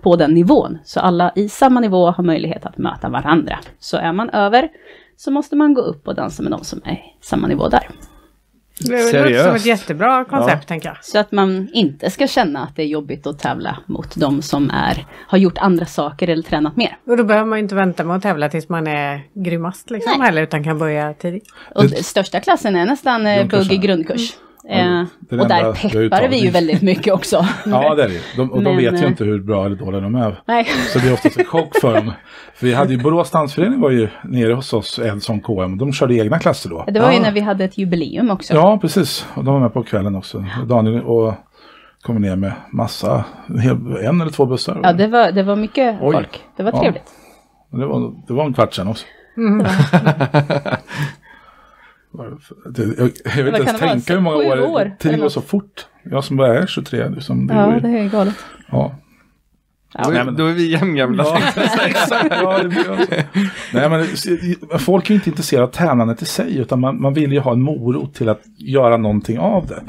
på den nivån. Så alla i samma nivå har möjlighet att möta varandra. Så är man över så måste man gå upp och dansa med de som är i samma nivå där. Det låter som ett jättebra koncept tänker jag. Så att man inte ska känna att det är jobbigt att tävla mot de som är, har gjort andra saker eller tränat mer. Och då behöver man ju inte vänta med att tävla tills man är grymmast liksom Nej. heller utan kan börja tidigt. Och den största klassen är nästan eh, Grundkursen. bugg i grundkurs. Eh, och där peppar vi ju väldigt mycket också. <laughs> Ja, det är det de, Och de Men, vet ju eh, inte hur bra eller dåliga de är. Nej. <laughs> Så det är oftast en chock för dem. <laughs> För vi hade ju Borås dansförening var ju nere hos oss, en sån KM. De körde egna klasser då. Det var ju när vi hade ett jubileum också. Ja, precis. Och de var med på kvällen också. Daniel och kom ner med massa, en, eller två bussar. Ja, det var, det var mycket Oj. folk. Det var Ja. trevligt. det, var, det var en kvart sedan också. Det, jag, jag vill inte ens tänka hur många år. år, Tiden går så fort. Jag som bara är 23. Liksom, det går Ja, ju- det är galet. ja. Då, är, då är vi jämngamla. Ja, <laughs> exakt. Ja, det blir. Nej, men det- folk är ju inte intresserade av tävlandet i sig, utan man, man vill ju ha en morot till att göra någonting av det.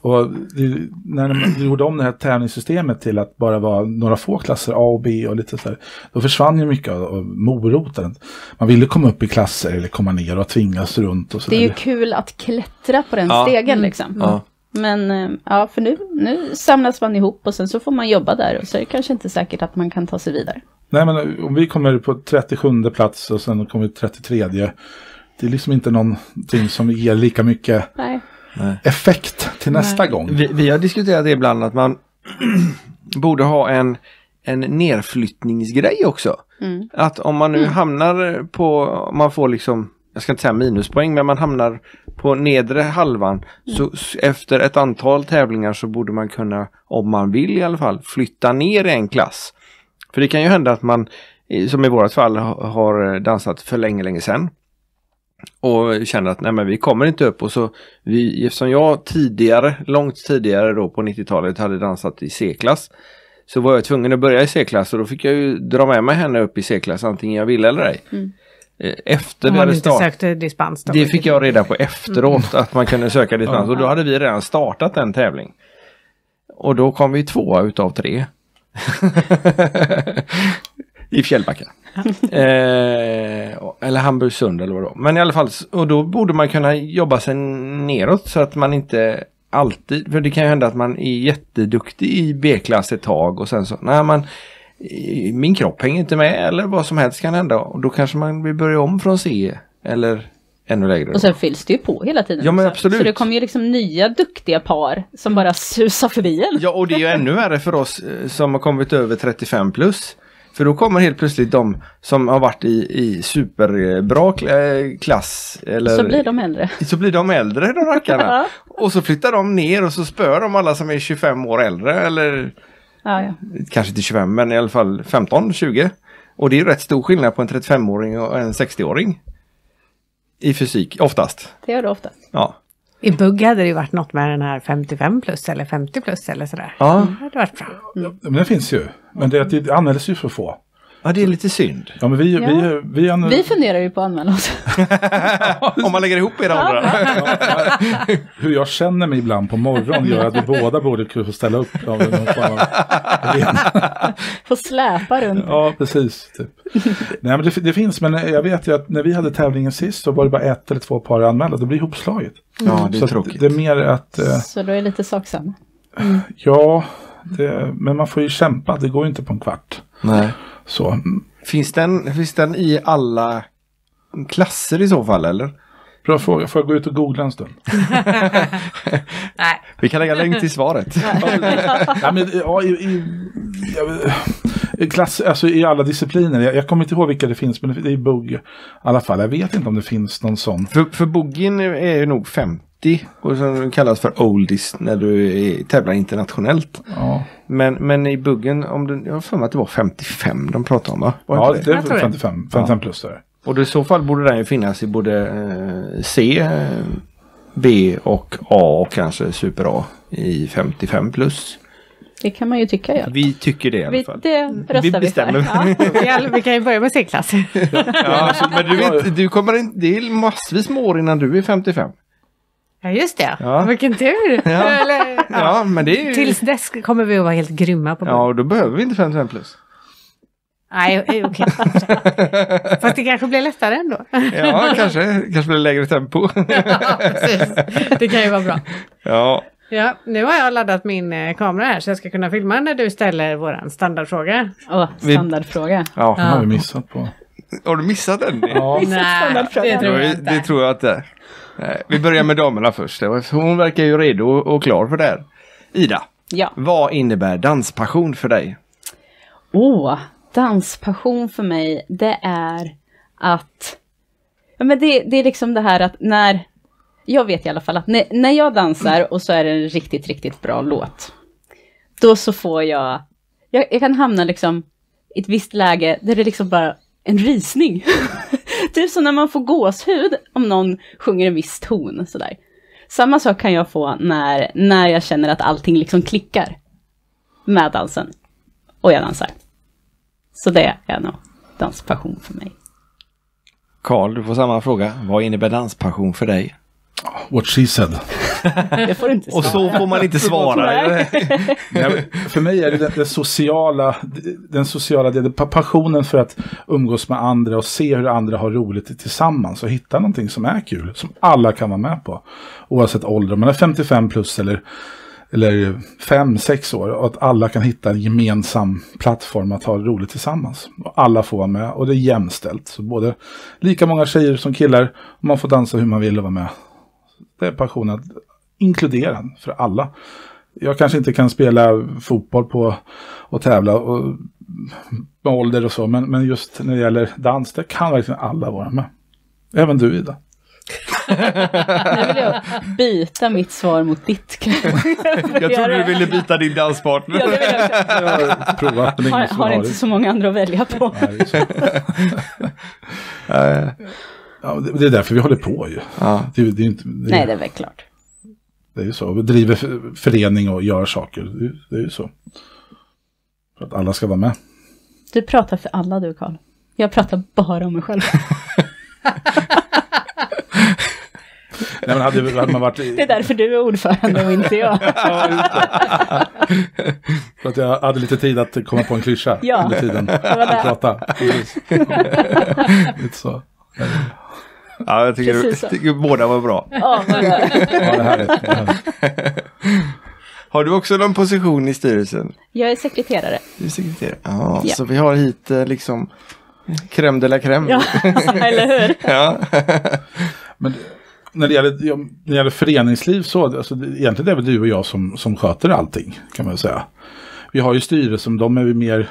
Och det, när man <clears throat> gjorde om det här tävlingssystemet till att bara vara några få klasser, A och B och lite sådär, då försvann ju mycket av, av moroten. Man ville komma upp i klasser eller komma ner och tvingas runt och Det sådär. är ju kul att klättra på den Ja. stegen liksom. Ja. Men eh, ja, för nu, nu samlas man ihop och sen så får man jobba där och så är det kanske inte säkert att man kan ta sig vidare. Nej, men om vi kommer på 37 plats och sen kommer vi 33, det är liksom inte någonting som ger lika mycket Nej. effekt till nästa gång. Vi, vi har diskuterat det ibland att man <clears throat> borde ha en, en nerflyttningsgrej också. Mm. Att om man nu hamnar på, man får liksom, jag ska inte säga minuspoäng, men man hamnar på nedre halvan. Så s- efter ett antal tävlingar så borde man kunna, om man vill i alla fall, flytta ner en klass. För det kan ju hända att man, som i vårat fall, ha- har dansat för länge, länge sedan. Och känner att nej men vi kommer inte upp och så vi, eftersom jag tidigare, långt tidigare då på 90-talet hade dansat i C-klass. Så var jag tvungen att börja i C-klass och då fick jag ju dra med mig henne upp i C-klass antingen jag ville eller ej. Mm. Eh, Efter vi hade startat. sökte dispens då. Det fick jag reda på efteråt att man kunde söka dispens och då hade vi redan startat en tävling. Och då kom vi tvåa utav tre. <laughs> I Fjällbacka. <laughs> eh, eller Hamburgsund eller vad det var. Men i alla fall, och då borde man kunna jobba sig neråt så att man inte alltid, för det kan ju hända att man är jätteduktig i B-klass ett tag och sen så, nej man min kropp hänger inte med eller vad som helst kan hända och då kanske man vill börja om från C eller ännu lägre. Och sen fylls det ju på hela tiden. Ja, men också. absolut. Så det kommer ju liksom nya duktiga par som bara susar förbi en. Ja, och det är ju ännu värre för oss eh, som har kommit över 35 plus. För då kommer helt plötsligt de som har varit i, i superbra eh, klass. Eller, Så blir de äldre. så blir de äldre de rackarna. <laughs> Och så flyttar de ner och så spöar de alla som är 25 år äldre. Eller Ja, ja. kanske inte 25 men i alla fall 15, 20. Och det är ju rätt stor skillnad på en 35-åring och en 60-åring. I fysik, oftast. Det gör det ofta. Ja. I bugg hade det ju varit något med den här 55 plus eller 50 plus eller sådär. Ja. Det hade varit bra. Men det finns ju. Men det, det används ju för få. Ja, det är lite synd. Ja, men vi, Ja. vi, vi, en, Vi funderar ju på att anmäla oss. <laughs> Om man lägger ihop er andra. <laughs> hur jag känner mig ibland på morgonen gör att vi båda borde ställa upp. Få släpa runt. Ja, precis. Typ. Nej, men det, det finns, men jag vet ju att när vi hade tävlingen sist så var det bara ett eller två par anmälda. Det blir ihopslaget. Ja, det är så att tråkigt. det är mer att, eh, Så då är det lite sak samma. ja, det, men man får ju kämpa. Det går ju inte på en kvart. Nej. Så, Finns den, finns den i alla klasser i så fall eller? bra fråga. Får jag gå ut och googla en stund? <laughs> Nej. Vi kan lägga länk till svaret. <laughs> Ja, men, ja, i, i, i, klass, alltså, I alla discipliner. Jag, jag kommer inte ihåg vilka det finns, men det är bugg i alla fall. Jag vet inte om det finns någon sån. För, för boogien är ju nog 50 och som kallas för oldies när du är, tävlar internationellt. Ja, Men, men i buggen, om du, jag har för mig att det var 55 de pratade om va? Var ja inte det är Jag tror det. 55, 55 plus. Där. Och då, i så fall borde den ju finnas i både eh, C, eh, B och A och kanske Super A i 55 plus. Det kan man ju tycka. Ja. Vi tycker det i alla Vi, fall. det röstar vi, bestämmer. för. Ja. Vi kan ju börja med C-klass. Ja, alltså, men du vet, du kommer in, det är massvis med år innan du är 55. Ja, just det. Ja. Vilken tur. <laughs> Ja. Eller, ja. Ja, men det är ju... Tills dess kommer vi att vara helt grymma på Ja, och då behöver vi inte 55 plus. Nej, okej. <laughs> Fast det kanske blir lättare ändå. Ja, kanske. Kanske blir lägre tempo. <laughs> ja, precis. Det kan ju vara bra. Ja, Ja, nu har jag laddat min eh, kamera här så jag ska kunna filma när du ställer våran standardfråga. Åh, standardfråga. ja. Den har vi missat på. Har du missat den? Ja, standardfråga. det tror jag inte. det tror jag inte. Nej, Vi börjar med damerna först. Hon verkar ju redo och klar för det här. Ida, Ja. vad innebär danspassion för dig? Åh, danspassion för mig, det är att... Ja, men det, det är liksom det här att när... Jag vet i alla fall att när, när jag dansar och så är det en riktigt, riktigt bra låt. Då så får jag... Jag, jag kan hamna liksom i ett visst läge där det liksom bara en rysning. <laughs> typ som när man får gåshud om någon sjunger en viss ton. Sådär. Samma sak kan jag få när, när jag känner att allting liksom klickar med dansen. Och jag dansar. Så det är nog danspassion för mig. Karl, du får samma fråga. Vad innebär danspassion för dig? What she said. <laughs> Det får du inte Och så får man inte svara. <laughs> Nej. För mig är det den, den sociala, den sociala delen, pa- passionen för att umgås med andra och se hur andra har roligt tillsammans och hitta någonting som är kul, som alla kan vara med på. Oavsett ålder, om man är 55 plus eller, eller 5-6 år, och att alla kan hitta en gemensam plattform att ha roligt tillsammans. Och alla får vara med och det är jämställt. Så både lika många tjejer som killar, och man får dansa hur man vill och vara med. Det är passionen att inkludera för alla jag kanske inte kan spela fotboll på och tävla och, med ålder och så, men, men just när det gäller dans, det kan verkligen alla vara med. Även du Ida. <laughs> Nu vill jag byta mitt svar mot ditt. Jag trodde du ville byta din danspartner. Ja, har har, inte så många andra att välja på. Nej. <laughs> <laughs> ja, det, det är därför vi håller på ju. Ja. Det, det är inte, det, Nej, det är väl klart. det är ju så. Vi driver förening och gör saker. Det, det är ju så. För att alla ska vara med. Du pratar för alla du, Karl. Jag pratar bara om mig själv. <laughs> Nej, men hade, hade man varit... Det är därför du är ordförande och inte jag. <laughs> Ja, det. För att jag hade lite tid att komma på en klyscha Ja. under tiden. var det. att prata. <laughs> Lite så. Ja, jag tycker, Precis så. tycker båda var bra. Ja, men det- Ja, det här är, det här. Har du också någon position i styrelsen? jag är sekreterare. Du är sekreterare. Ja, Ja. så vi har hit eh, liksom crème de la crème. Ja, <laughs> eller hur? Ja. Men när det gäller, ja, när det gäller föreningsliv så, alltså, det, egentligen är det väl du och jag som, som sköter allting, kan man väl säga. Vi har ju styrelsen, de är ju mer,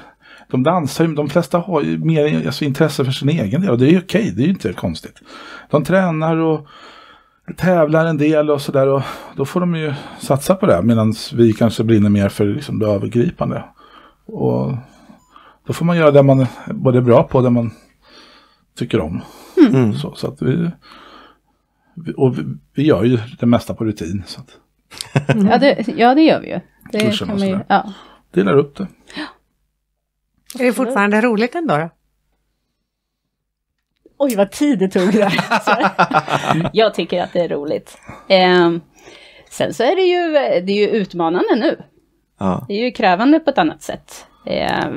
de dansar ju, de flesta har ju mer alltså, intresse för sin egen del och det är ju okej, det är ju inte konstigt. De tränar och tävlar en del och sådär och då får de ju satsa på det medan vi kanske brinner mer för liksom, det övergripande. Och då får man göra det man är både bra på och det man tycker om. Mm. Så, så att vi, och vi, vi gör ju det mesta på rutin. Så att Ja, det, ja, det gör vi ju. Det kan man ju ja. delar upp det. Är det fortfarande roligt ändå? Då? Oj, vad tid det tog där. <laughs> Jag tycker att det är roligt. Eh, sen så är det ju, det är ju utmanande nu. Ja. Det är ju krävande på ett annat sätt. Eh,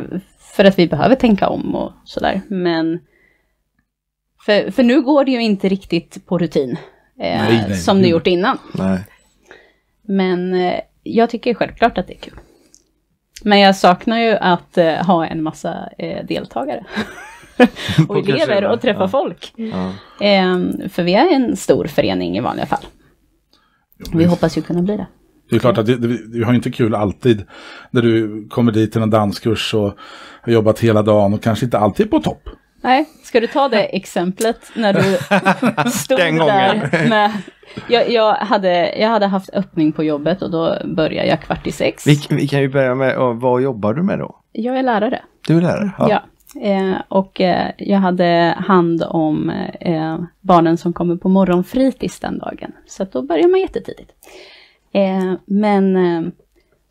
för att vi behöver tänka om och sådär. Men för, för nu går det ju inte riktigt på rutin. Eh, Nej, nej, som det gud. gjort innan. Nej. Men eh, jag tycker självklart att det är kul. Men jag saknar ju att eh, ha en massa eh, deltagare. <laughs> och elever och träffa ja. folk. Ja. Eh, för vi är en stor förening i vanliga fall. Vi hoppas ju kunna bli det. Det är klart att vi har inte kul alltid när du kommer dit till en danskurs och har jobbat hela dagen och kanske inte alltid på topp. Nej, ska du ta det exemplet när du <laughs> stod där med... Jag, jag, hade, jag hade haft öppning på jobbet och då började jag kvart i sex. Vi, vi kan ju börja med, vad jobbar du med då? Jag är lärare. Du är lärare? Ja. Eh, och eh, jag hade hand om eh, barnen som kommer på morgonfritids den dagen. Så då börjar man jättetidigt. Eh, men eh,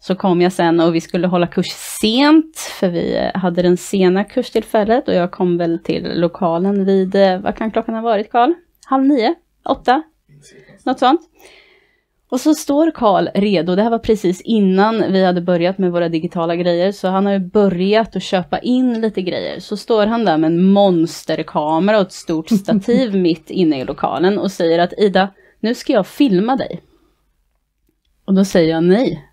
så kom jag sen och vi skulle hålla kurs sent, för vi eh, hade den sena kurstillfället och jag kom väl till lokalen vid, eh, vad kan klockan ha varit Karl? Halv nio? Åtta? Något sånt. Och så står Karl redo, det här var precis innan vi hade börjat med våra digitala grejer, så han har ju börjat att köpa in lite grejer. Så står han där med en monsterkamera och ett stort <laughs> stativ mitt inne i lokalen och säger att Ida, nu ska jag filma dig. Och då säger jag nej.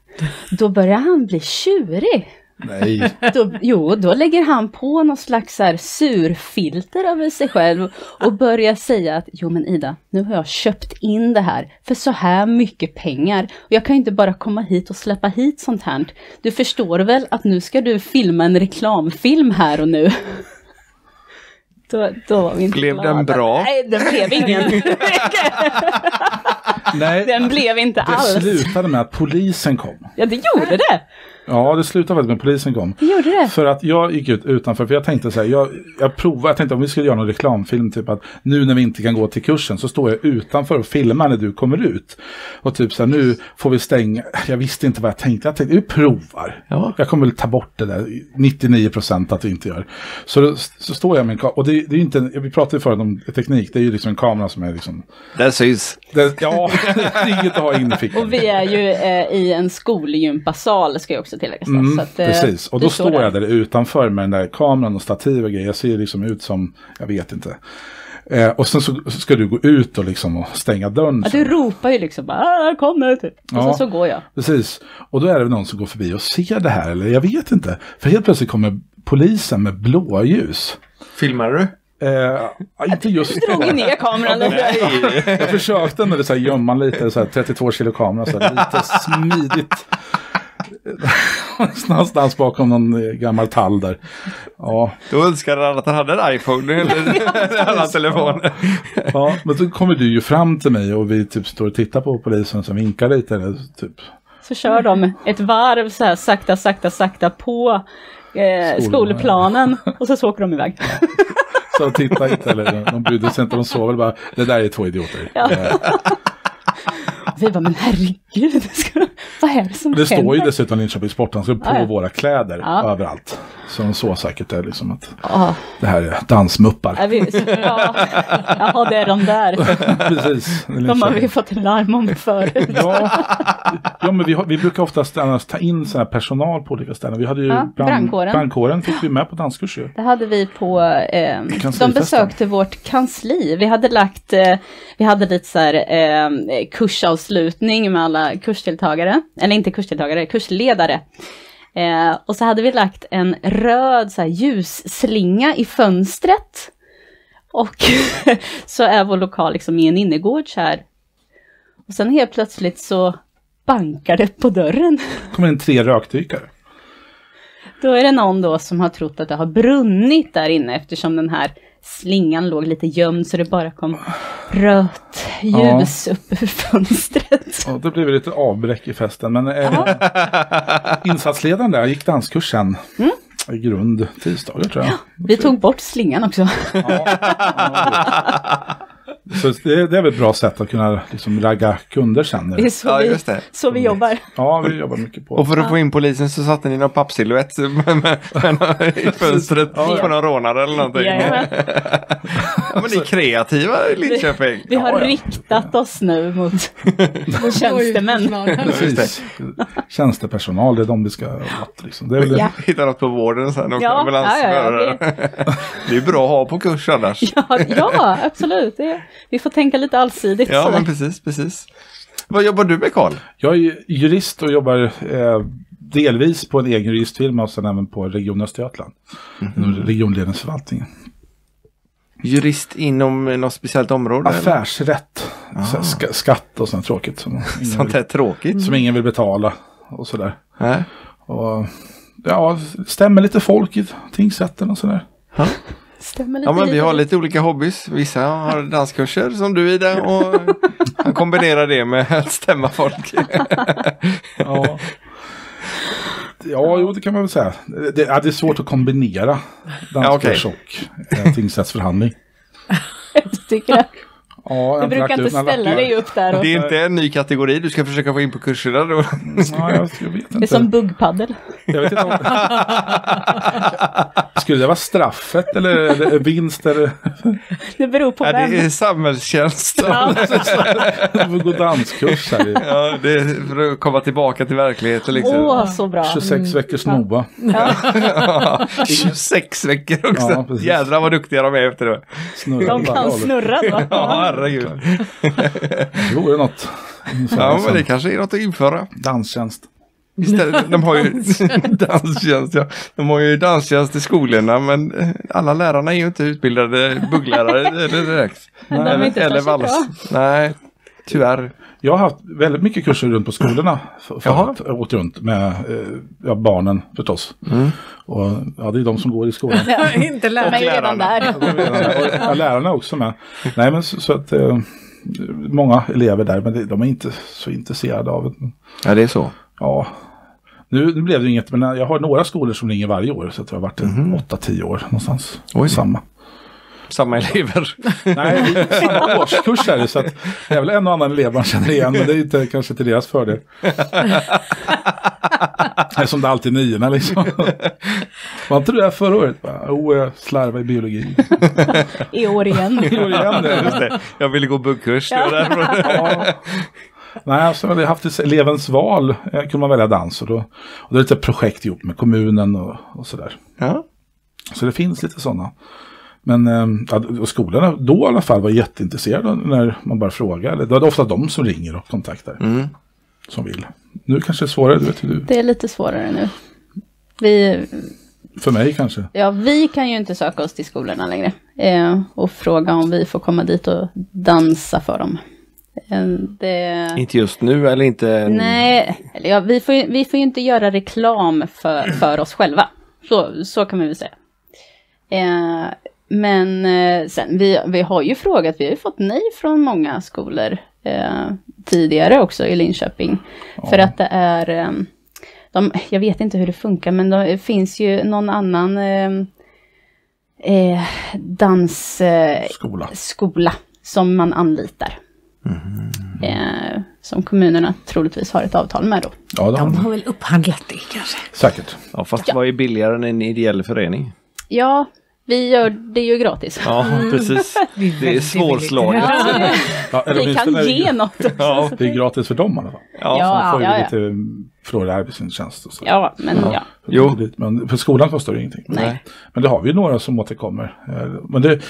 Då börjar han bli tjurig. Nej, Då, jo, då lägger han på någon slags här surfilter över sig själv och börjar säga att jo men Ida, nu har jag köpt in det här för så här mycket pengar. Och jag kan inte bara komma hit och släppa hit sånt här. Du förstår väl att nu ska du filma en reklamfilm här och nu. Då, då var vi inte Blev den glada. bra? Nej, den blev ingen. <laughs> nej. den blev inte Det alls. slutade med att polisen kom. Ja, det gjorde det. Ja, det slutade faktiskt med polisen kom. Det gjorde det. För att jag gick ut utanför, för jag tänkte så här, jag, jag provade, jag tänkte om vi skulle göra någon reklamfilm, typ att nu när vi inte kan gå till kursen så står jag utanför och filmar när du kommer ut. Och typ så här, nu får vi stänga, jag visste inte vad jag tänkte, jag tänkte vi provar. Ja. Jag kommer väl ta bort det där, 99% att vi inte gör. Så, då, så står jag med en kamera, och det, det är ju inte, vi pratade ju förut om teknik, det är ju liksom en kamera som är liksom, Där syns. ja, <laughs> det är inget att ha inne i fickan. Och vi är ju eh, i en skolgympasal ska jag också tillägga. Mm, så att, eh, precis, och då står jag där utanför med den där kameran och stativ och grejer. Jag ser liksom ut som, jag vet inte. Eh, och sen så ska du gå ut och liksom och stänga dörren. Ja, du ropar ju liksom bara "Ah, jag kommer typ. Och Ja. sen så går jag. Precis, och då är det någon som går förbi och ser det här, eller jag vet inte. För helt plötsligt kommer polisen med blåljus. Filmar du? Eh, inte just Drog ju ner kameran lite. <laughs> Jag försökte ändå så här gömma lite, så här 32 kilo kamera, så här, lite smidigt. <laughs> Någonstans bakom någon eh, gammal tall där. Ja, Då önskar han att han hade en iPhone eller en annan telefon. ja, men så kommer du ju fram till mig och vi typ står och tittar på polisen som vinkar lite. Eller typ. Så kör de ett varv så här sakta, sakta, sakta på eh, skolplanen. Och så, så åker de iväg. <laughs> Så titta inte, eller de, de brydde sig inte, de såg väl bara, det där är två idioter. Ja. Vi bara, men herregud, det ska, vad är det som Det står ju händer? dessutom Linköpings Sporthansklubb på Ja, ja. våra kläder Ja. överallt. Så de såg säkert det liksom att Ja, det här är dansmuppar. är vi, så, ja, jaha, det är de där. <laughs> Precis. De har vi fått larm om förut. Ja, ja men vi, har, vi brukar oftast annars ta in sån här personal på olika ställen. Vi hade ju Ja, brandkåren. brandkåren fick vi med på danskurs ju. Det hade vi på, eh, de besökte vårt kansli. Vi hade lagt, eh, vi hade lite så här eh, kursavslutning med alla kursdeltagare, eller inte kursdeltagare, kursledare. Eh, och så hade vi lagt en röd så här, ljusslinga i fönstret. Och <laughs> så är vår lokal liksom i en innergård så här. Och sen helt plötsligt så bankar det på dörren. <laughs> kommer in tre rökdykare. Då är det någon då som har trott att det har brunnit där inne eftersom den här slingan låg lite gömd så det bara kom rött ljus upp ur fönstret. Ja, det blev lite avbräck i festen. Men eh, insatsledaren där gick danskursen. Mm. I grund tisdagar tror jag. Vi tog bort slingan också. Ja, <laughs> ja, Så det, det är väl ett bra sätt att kunna liksom ragga kunder sen. Det är så, Ja, vi, just det. så vi jobbar. Ja, vi jobbar mycket på Och för att få in polisen så satte ni någon pappsilhuett <laughs> i fönstret på någon rånare eller någonting. Jajamän. <laughs> Ja, men ni är kreativa i Linköping. Vi har Ja, ja. riktat oss nu mot, <laughs> mot tjänstemän. Precis. Tjänstepersonal, det är de vi ska åt. Liksom. Det är väl Ja. Hitta något på vården sen också. Ja, ambulansförare. ja, ja, det är bra att ha på kurs annars. Ja, ja absolut. Det, vi får tänka lite allsidigt. Ja, sådär. men precis, precis. Vad jobbar du med Karl? Jag är jurist och jobbar eh, delvis på en egen juristfirma och sen även på Region Östergötland. Inom regionledningsförvaltningen. Jurist inom något speciellt område? Affärsrätt, här ska, skatt och sånt tråkigt som <laughs> Sånt här vill, tråkigt. som ingen vill betala och sådär. Nej. Och ja, stämmer lite folk i tingsrätten och sådär. Stämmer lite, Ja, men vi har lite olika hobbys. Vissa har danskurser som du Ida och <laughs> han kombinerar det med att stämma folk. <laughs> Ja. Ja, jo, det kan man väl säga. Det, ja, det är svårt att kombinera Ja, okej. danskurs och eh, tingsrättsförhandling. <laughs> Jag tycker det. Ja, Du brukar inte ställa dig upp där. Och, Det är inte en ny kategori du ska försöka få in på kurserna då. Ja, jag, jag vet det är inte. som buggpaddel. Jag vet inte om... Skulle det vara straffet eller, eller vinst eller Det beror på Ja, vem. det är samhällstjänst. Ja. får gå danskurs här i Ja, det är för att komma tillbaka till verkligheten liksom. Åh, så bra. 26 veckors Nova. Ja, 26 <laughs> veckor också. Ja, precis. Jädrar vad duktiga de är efter det. Snurra de kan snurra då. Ja, herregud. <laughs> Det vore något. Ja, men det kanske är något att införa. Danstjänst. Istället, de har ju <laughs> danstjänst, ja. De har ju danstjänst i skolorna men eh, alla lärarna är ju inte utbildade bugglärare eller direkt. Inte eller bra. Nej, tyvärr. Jag har haft väldigt mycket kurser runt på skolorna. För. Jag åkt runt med eh, ja, barnen förstås. Mm. Och ja, det är de som går i skolan. <laughs> Inte lärare. ju redan där. Och, ja, lärarna är också med. Nej men så, så att eh, många elever där men det, de är inte så intresserade av det. Ja, det är så. Ja, nu, nu blev det inget men jag har några skolor som ringer varje år så att det har varit en 8-10 år någonstans. Oj. Samma. Samma elever. <laughs> Nej, det är samma <laughs> årskurs är det så att det är väl en och annan elev man känner igen men det är inte kanske till deras fördel. <laughs> Det är som det alltid är niorna liksom. Var inte du där förra året? Jo, jag slarvade i biologi. I år igen. I år igen det. Just det. Jag ville gå buggkurs. Ja. Nej, alltså jag hade haft elevens val. eh, kunde man välja dans och då, och då är det lite projekt ihop med kommunen och, och sådär. Ja. Så det finns lite sådana. Men eh, skolorna då i alla fall var jätteintresserade när man bara frågade. Det var ofta de som ringer och kontaktar. Mm. Som vill. Nu kanske det är svårare, du vet hur du. Det är lite svårare nu. Vi, För mig kanske. ja, vi kan ju inte söka oss till skolorna längre. Eh, och fråga om vi får komma dit och dansa för dem. Eh, det... Inte just nu eller inte? Nej, eller ja, vi, får ju, vi får ju inte göra reklam för, för oss själva. Så, så kan man väl säga. Eh, men eh, sen, vi, vi har ju frågat, vi har ju fått nej från många skolor eh, tidigare också i Linköping. För att det är, eh, de, jag vet inte hur det funkar, men det finns ju någon annan eh, dansskola eh, Skola. skola som man anlitar. Eh, som kommunerna troligtvis har ett avtal med då. Ja, De de. har väl upphandlat det kanske. Säkert. Ja, fast vad är billigare än en ideell förening? Ja, vi gör det ju gratis. Ja, precis. <laughs> Det är svårslaget. Ja, vi kan det- ge något. Ja, Det är gratis för dem i alla fall. ja. Ja. Får ju ja, ja. lite mm, förlorad arbetstjänst och så. Ja, men ja. Jo. Men för skolan kostar det ingenting. Nej. Men det har vi ju några som återkommer. Eh, Men det,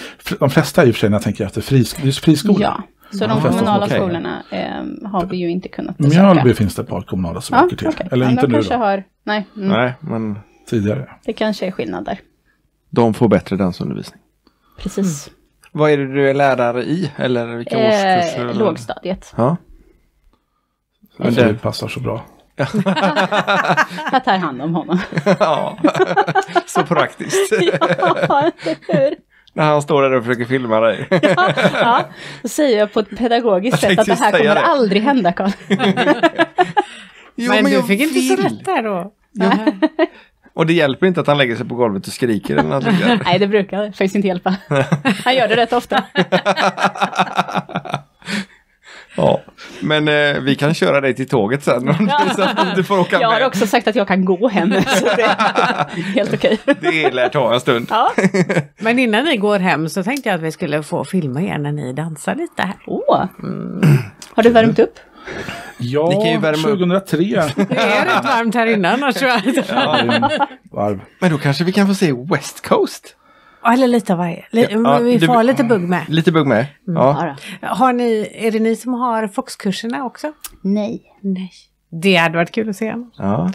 de flesta i och för sig när jag tänker efter, fris, friskolor. Ja, så de kommunala okej. skolorna eh, har vi ju inte kunnat besöka. Mjölby finns det ett par kommunala som Ja, åker till. okej. Eller Ja, inte de nu då, Har, nej, mm, Nej, men tidigare. det kanske är skillnad där. De får bättre dansundervisning. Precis. Vad är det du är lärare i? Eller vilka årskurser? Eh, eller? lågstadiet. Ja. Men det- passar så bra. <laughs> Jag tar hand om honom. <laughs> ja. Så praktiskt. <laughs> ja, hur? När han står där och försöker filma dig. Ja, då säger jag på ett pedagogiskt sätt att det här kommer det. aldrig hända Karl. Jo, men, du fick inte så rätt där då. Och det hjälper inte att han lägger sig på golvet och skriker eller något. <laughs> Nej, det brukar faktiskt inte hjälpa. <laughs> Han gör det rätt ofta. <laughs> Ja. Men eh, vi kan köra dig till tåget sen. Så att du får åka Jag har med. också sagt att jag kan gå hem. Så det är helt okej. Det lär ta en stund. Ja. Men innan ni går hem så tänkte jag att vi skulle få filma er när ni dansar lite här. Åh. Har du värmt upp? Ja, Ni kan ju värma upp. 2003. Det är rätt varmt här inne annars tror jag. Varv. Men då kanske vi kan få se West Coast. Eller lite av varje. Li- Ja, vi du- får ha lite bugg med. Lite bugg med. Ja. Ja. Har ni, är det ni som har Fox-kurserna också? Nej. Nej. Det hade varit kul att se. Ja.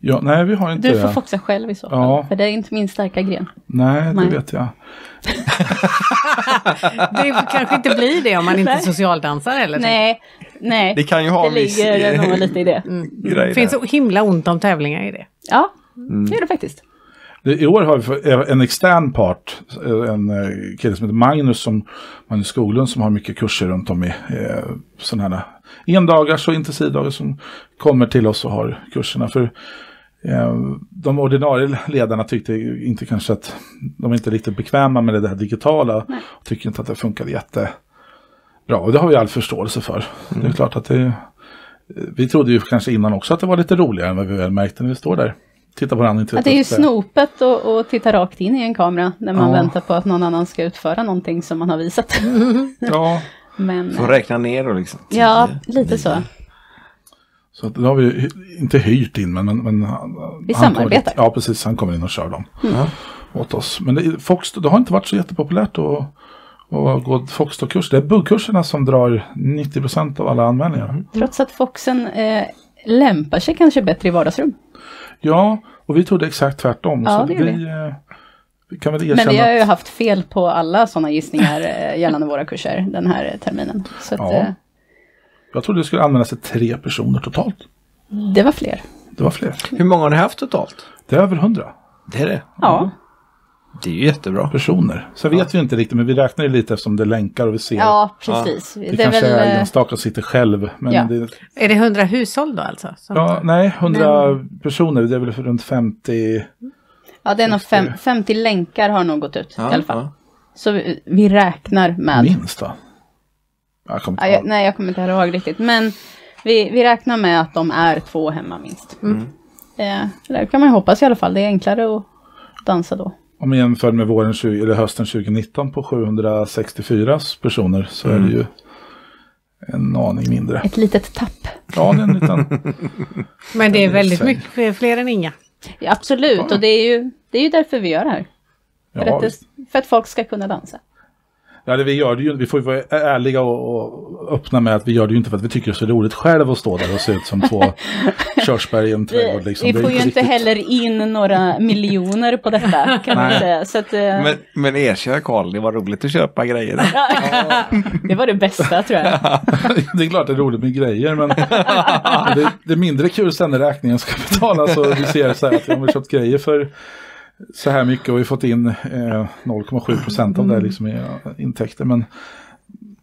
Ja, nej, vi har inte Du får det. foxa själv i så fall. Ja. För det är inte min starka gren. Nej, det Nej. vet jag. <laughs> Det kanske inte blir det om man inte Nej. socialdansar heller. Nej, nej. Det kan ju ha det en viss ligger nog lite i det. <laughs> grej Det finns så himla ont om tävlingar i det. Ja, det är det faktiskt. I år har vi för- en extern part, eh, en eh, kille som heter Magnus, som, Magnus Skoglund, som har mycket kurser runt om i eh, sådana här endagars och intensivdagar som kommer till oss och har kurserna. För eh, de ordinarie ledarna tyckte inte kanske att de är inte riktigt bekväma med det här digitala. Och tycker inte att det funkade jättebra. Och det har vi all förståelse för. Det är klart att det vi trodde ju kanske innan också att det var lite roligare än vad vi väl märkte när vi står där. Tittar på varandra. inte Att det är ju snopet att att titta rakt in i en kamera när man Ja. väntar på att någon annan ska utföra någonting som man har visat. <laughs> Ja, Men Får räkna ner då liksom. ja, lite så. så att då har vi ju inte hyrt in men... men, men han- Vi han kommer samarbetar. dit. Ja, precis. Han kommer in och kör dem Ja. åt oss. Men det, Fox, det har inte varit så jättepopulärt att, att gå Foxtrot-kurs. Det är buggkurserna som drar 90% av alla anmälningar. Trots att Foxen eh, lämpar sig kanske bättre i vardagsrum. Ja, och vi trodde exakt tvärtom. Ja, så det vi, eh, vi kan väl erkänna Men vi har ju att- haft fel på alla sådana gissningar eh, gällande våra kurser den här terminen. Så att, Ja. eh, Jag trodde det skulle använda sig tre personer totalt. det var fler. Det var fler. Hur många har ni haft totalt? Det är över hundra Det är det. Ja, Det är ju jättebra. personer. Sen vet vi inte riktigt, men vi räknar ju lite eftersom det länkar och vi ser. ja precis. det, Det, kanske väl... är eh, enstaka sitter själv. Men Ja. det, Är det hundra hushåll då alltså? Som ja, nej, 100 personer. Det är väl runt 50. Ja, det är nog fem, 50 länkar har nog gått ut Ja, i alla fall. ja. Så vi, vi räknar med... Minst va? Jag kommer Ja, inte jag, ihåg. nej, jag kommer inte ihåg riktigt. Men vi, vi räknar med att de är två hemma minst. Mm. Eh, det kan man ju hoppas i alla fall. Det är enklare att dansa då. Om vi jämför med våren 20, eller hösten 2019 på 764 personer så är det ju en aning mindre. Ett litet tapp. Ja, det är en liten... <laughs> Men det är väldigt Säg. mycket fler än inga. Ja, absolut, och det är, ju, det är ju därför vi gör det här. För, Ja, att, det, för att folk ska kunna dansa. Ja, det vi gör det ju, vi får ju vara ärliga och, och öppna med att vi gör det ju inte för att vi tycker det är så roligt själv att stå där och se ut som två <laughs> körsbär i en Vi, trädgård. Liksom. vi får ju inte riktigt- heller in några miljoner på detta kan man säga. Så att, eh, Men, men erkänn Karl, det var roligt att köpa grejer. <laughs> det var det bästa tror jag. <laughs> det är klart det är roligt med grejer men det, det är mindre kul sen när räkningen ska betalas och vi ser så här att vi har köpt grejer för så här mycket och vi fått in eh, 0,7 procent av det liksom i intäkter. Men,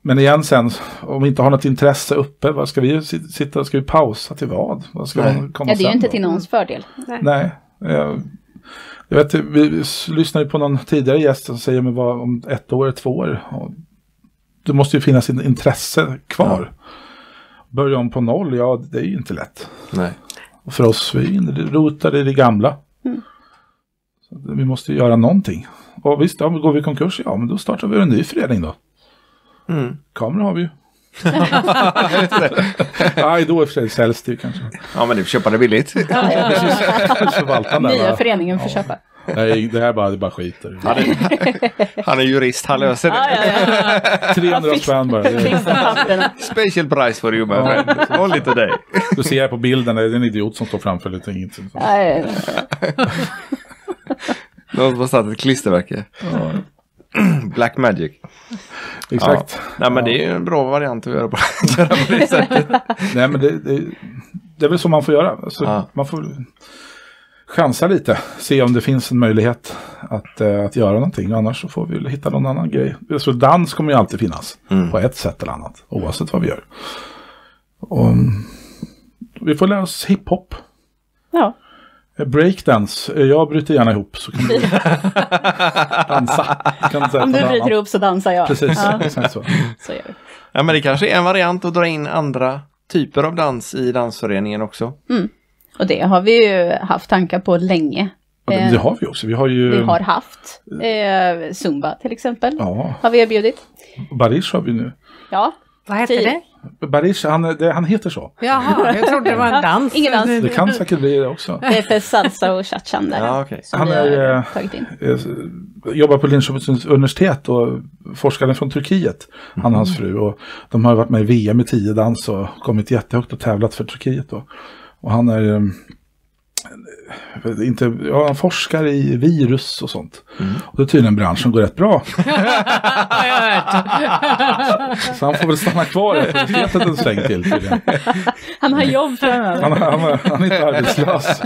men igen sen, om vi inte har något intresse uppe, vad ska vi sit- sitta, ska vi pausa till vad? vad ska Nej. man komma Ja, det är ju inte till någons fördel. Nej. eh, Jag vet, vi lyssnade på någon tidigare gäst som säger men vad, om ett år, två år. Och Det måste ju finnas in- intresse kvar. Börja om på noll, ja det är ju inte lätt. Nej. Och för oss, vi är inrotade i det gamla. Mm. Vi måste göra någonting. Och visst, ja, går vi i konkurs, ja men då startar vi en ny förening då. Mm. Kameror har vi ju. <laughs> Nej, då i och för sig säljs det kanske. Ja men du köper det billigt. Där Nya föreningen får köpa. Nej, det här är bara, det bara skiter. Han är, han är jurist, han löser Ja, det. ja, ja. 300 spänn bara. Det. Special price for you my friend. Only today. Du ser på bilden, det är en idiot som står framför lite ingenting. Nej, <laughs> Någon som har satt ett klistermärke. Black Magic. Exakt. Ja. Nej men det är ju en bra variant att göra på, <laughs> göra på det sättet. Nej men det, det, det är väl så man får göra. Alltså, Ja. Man får chansa lite, se om det finns en möjlighet att, eh, att göra någonting. Annars så får vi väl hitta någon annan grej. Så dans kommer ju alltid finnas Mm. på ett sätt eller annat, oavsett vad vi gör. Och, mm, vi får lära oss hiphop. ja. Eh, Breakdance, Eh, jag bryter gärna ihop så kan du <laughs> dansa. Kan säga Om du bryter annan. ihop så dansar jag. Precis, Ja, exakt så. så gör vi. Ja, men det kanske är en variant att dra in andra typer av dans i dansföreningen också. Och det har vi ju haft tankar på länge. Ja, det, Eh, har vi också. Vi har ju Vi har haft eh, Zumba till exempel. ja, Har vi erbjudit. Barish har vi nu. Ja, Vad heter det? Barish, han, det, han heter så. Jaha, jag trodde det var en <laughs> dans. ingen dans. Det kan säkert bli det också. det är för salsa och cha-chan där. Ja. Som Han är, eh. Eh, jobbar på Linköpings universitet och forskaren från Turkiet, han och hans fru. Och de har varit med i VM i tiodans och kommit jättehögt och tävlat för Turkiet. Då. Och han är eh, inte, ja, han forskar i virus och sånt. Och det är tydligen en bransch som går rätt bra. <laughs> <laughs> Så han får väl stanna kvar på universitetet en sväng till tydligen. Han har jobb framöver. Han, han, han är inte arbetslös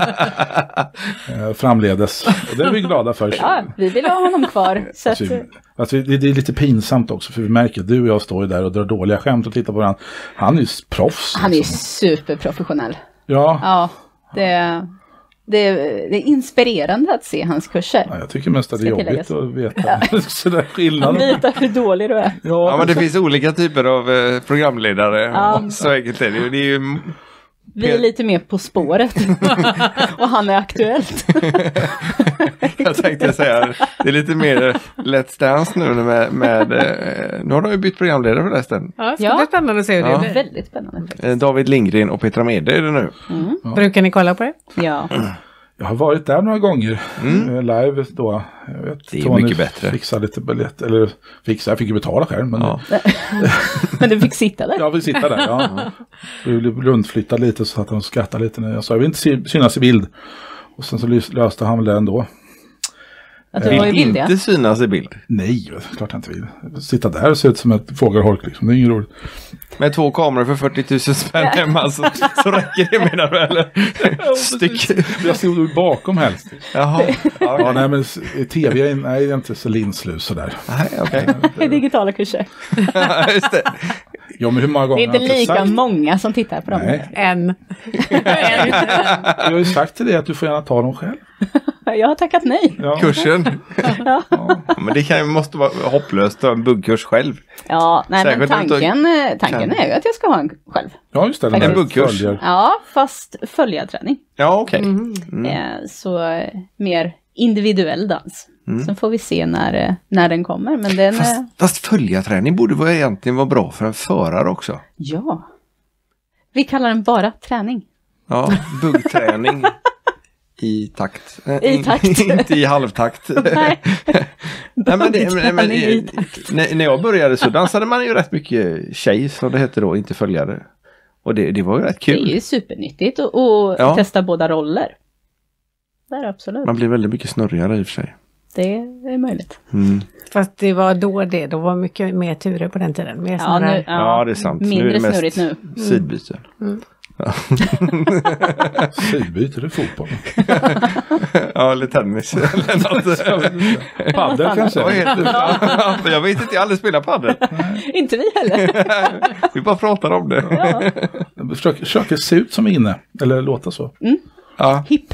eh, framledes. Och det är vi glada för. Ja, vi vill ha honom kvar. Så att, Alltså, alltså, det, det är lite pinsamt också för vi märker att du och jag står ju där och drar dåliga skämt och tittar på varandra. Han är ju proffs. han är liksom. superprofessionell. Ja, Ja, det, det, det är inspirerande att se hans kurser. ja, jag tycker mest att det är jobbigt tilläggas. att veta <laughs> <laughs> sådär Han skillnaden. visar hur dålig du är. Ja, men det finns olika typer av eh, programledare. Ja. Så enkelt är det är ju Vi är lite mer På spåret. <laughs> och han är aktuellt. <laughs> jag tänkte säga, det är lite mer Let's Dance nu med, med eh, nu har de ju bytt programledare förresten. Ja, det ska Ja. bli spännande att se hur Ja. det blir. Väldigt spännande. faktiskt. Eh, David Lindgren och Petra Mede är det nu. Brukar ni kolla på det? Ja, <clears throat> Jag har varit där några gånger eh, live då. Jag vet, Mm. Det är Tony mycket bättre. Fixade lite biljett, eller fixa, jag fick ju betala själv. Men Ja. <laughs> men du fick sitta där. jag vill sitta där. Ja. <laughs> Jag blev rundflyttad lite så att de skrattade lite när jag sa jag vill inte sy- synas i bild. Och sen så löste han väl det ändå. Att du var i Vill bild, ja. inte synas i bild. Nej, klart jag inte vill. Sitta där och se ut som ett fågelholk liksom. Det är inget roligt. Med två kameror för 40 000 spänn hemma så, så räcker det menar du eller? Styck. Jag stod bakom helst. Jaha. Ja, Ja, nej men tv, är- nej, jag är inte så linslus sådär. nej. I digitala kurser. Just det. Ja, men hur många Det gånger är inte lika sagt? många som tittar på dem. Nej, En. <laughs> jag har ju sagt till dig att du får gärna ta dem själv. Jag har tackat nej. Ja. Kursen. Ja, Men det kan, måste vara hopplöst att ta en buggkurs själv. Ja, nej men Särskilt tanken, eh, tanken är ju att jag ska ha en själv. Ja, just det. En buggkurs. Ja, fast följarträning. Ja, okej. Eh, Så eh, mer individuell dans. Mm. Sen får vi se när, eh, när den kommer. Men den, Fast, fast följarträning borde vara egentligen vara bra för en förare också. ja. Vi kallar den bara träning. Ja, buggträning. <laughs> I takt. Eh, I takt. <laughs> inte i halvtakt. <laughs> Nej. <laughs> Nej, men det, men, men, i när, när jag började så dansade man ju rätt mycket tjej som det hette då, inte följare. Och det, det var ju rätt Det är kul. ju supernyttigt att Ja. testa båda roller. Det är absolut. Man blir väldigt mycket snurrigare i och för sig. Det är möjligt. Mm. Fast det var då det, då var mycket mer turer på den tiden. Mer Ja, nu, här- Ja, det är sant. Mindre nu är det mest snurrigt nu. sidbyten. <laughs> Sidbyte, det är fotboll. <laughs> Ja, eller tennis. <laughs> eller något. Paddel kanske. Vad heter det? Ja, Jag vet inte, jag har aldrig spelat padel. Inte vi heller. Vi bara pratar om det. Försök, försöker se ut som inne. Eller låta så. Ja. Hipp.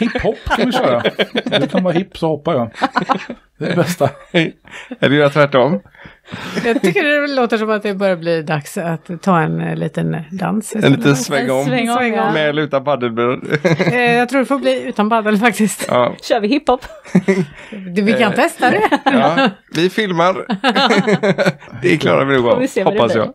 Hiphop kan vi köra. Du kan vara hipp så hoppar jag. Det är det bästa. Eller göra tvärtom. Jag tycker det låter som att det börjar bli dags att ta en eh, liten dans. En liten sväng om. Sväng om, ja. Med eller utan padel. Eh, Jag tror det får bli utan paddel faktiskt. Ja, Kör vi hiphop? Du, vi kan testa det. ja, vi filmar. <laughs> Det klarar vi nog av, hoppas jag.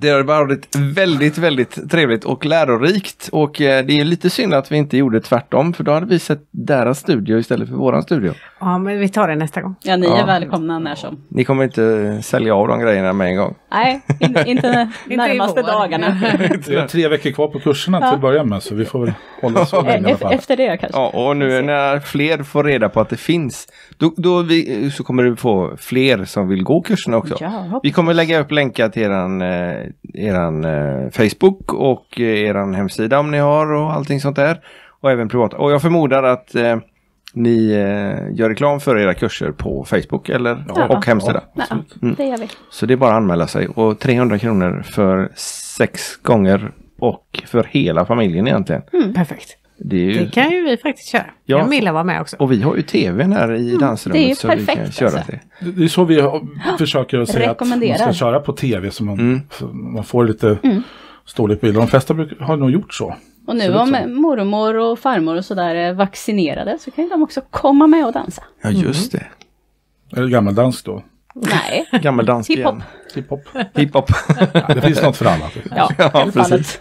Det har varit väldigt, väldigt trevligt och lärorikt. Och eh, det är lite synd att vi inte gjorde tvärtom. För då hade vi sett deras studio istället för våran studio. Ja, men vi tar det nästa gång. Ja, ni Ja. är välkomna när som. Ni kommer inte sälja av de grejerna med en gång. Nej, in, <laughs> inte i närmaste dagarna. <laughs> Vi har tre veckor kvar på kurserna till att börja med. Så vi får väl hålla så länge i alla Efter, fall. efter det kanske. Ja, och nu när fler får reda på att det finns, då, då vi, så kommer du få fler som vill gå kurserna också. Ja. Vi kommer lägga upp länkar till eran, eh, eran eh, Facebook och eh, eran hemsida om ni har och allting sånt där. Och även privat. Och jag förmodar att eh, ni eh, gör reklam för era kurser på Facebook eller Ja. och hemsida. Ja, Mm. det gör vi. Så det är bara att anmäla sig och 300 kronor för sex gånger och för hela familjen egentligen. Perfekt. Det är ju, Det kan ju vi faktiskt köra. Ja. Kan Milla vara med också. Och vi har ju tvn här i dansrummet det är ju så vi kan perfekt, köra alltså. det. Det det är så vi har- <gasps> försöker att säga att man ska köra på tv så man, Mm. så man får lite storlek på bilden. De flesta har nog gjort så. Och nu det om mormor och farmor och sådär är vaccinerade så kan ju de också komma med och dansa. Ja just det. Eller gammaldansk då. Nej, <laughs> Gammeldansk Hiphop. igen. Hiphop. Hiphop. <laughs> Ja, det finns något för alla. ja, <laughs> Ja, precis.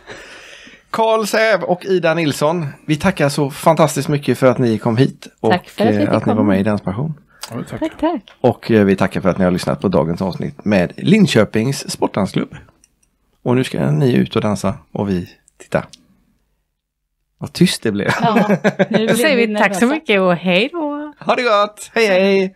Karl Säv och Ida Nilsson. Vi tackar så fantastiskt mycket för att ni kom hit. Och Tack för att eh, att ni var med i Danspassion. Ja, tack. Tack, tack. Och eh, vi tackar för att ni har lyssnat på dagens avsnitt med Linköpings sportdansklubb. Och nu ska ni ut och dansa och vi titta. Vad tyst det blev. Ja, nu säger vi tack så mycket och hej då! Ha det gott! Hej hej!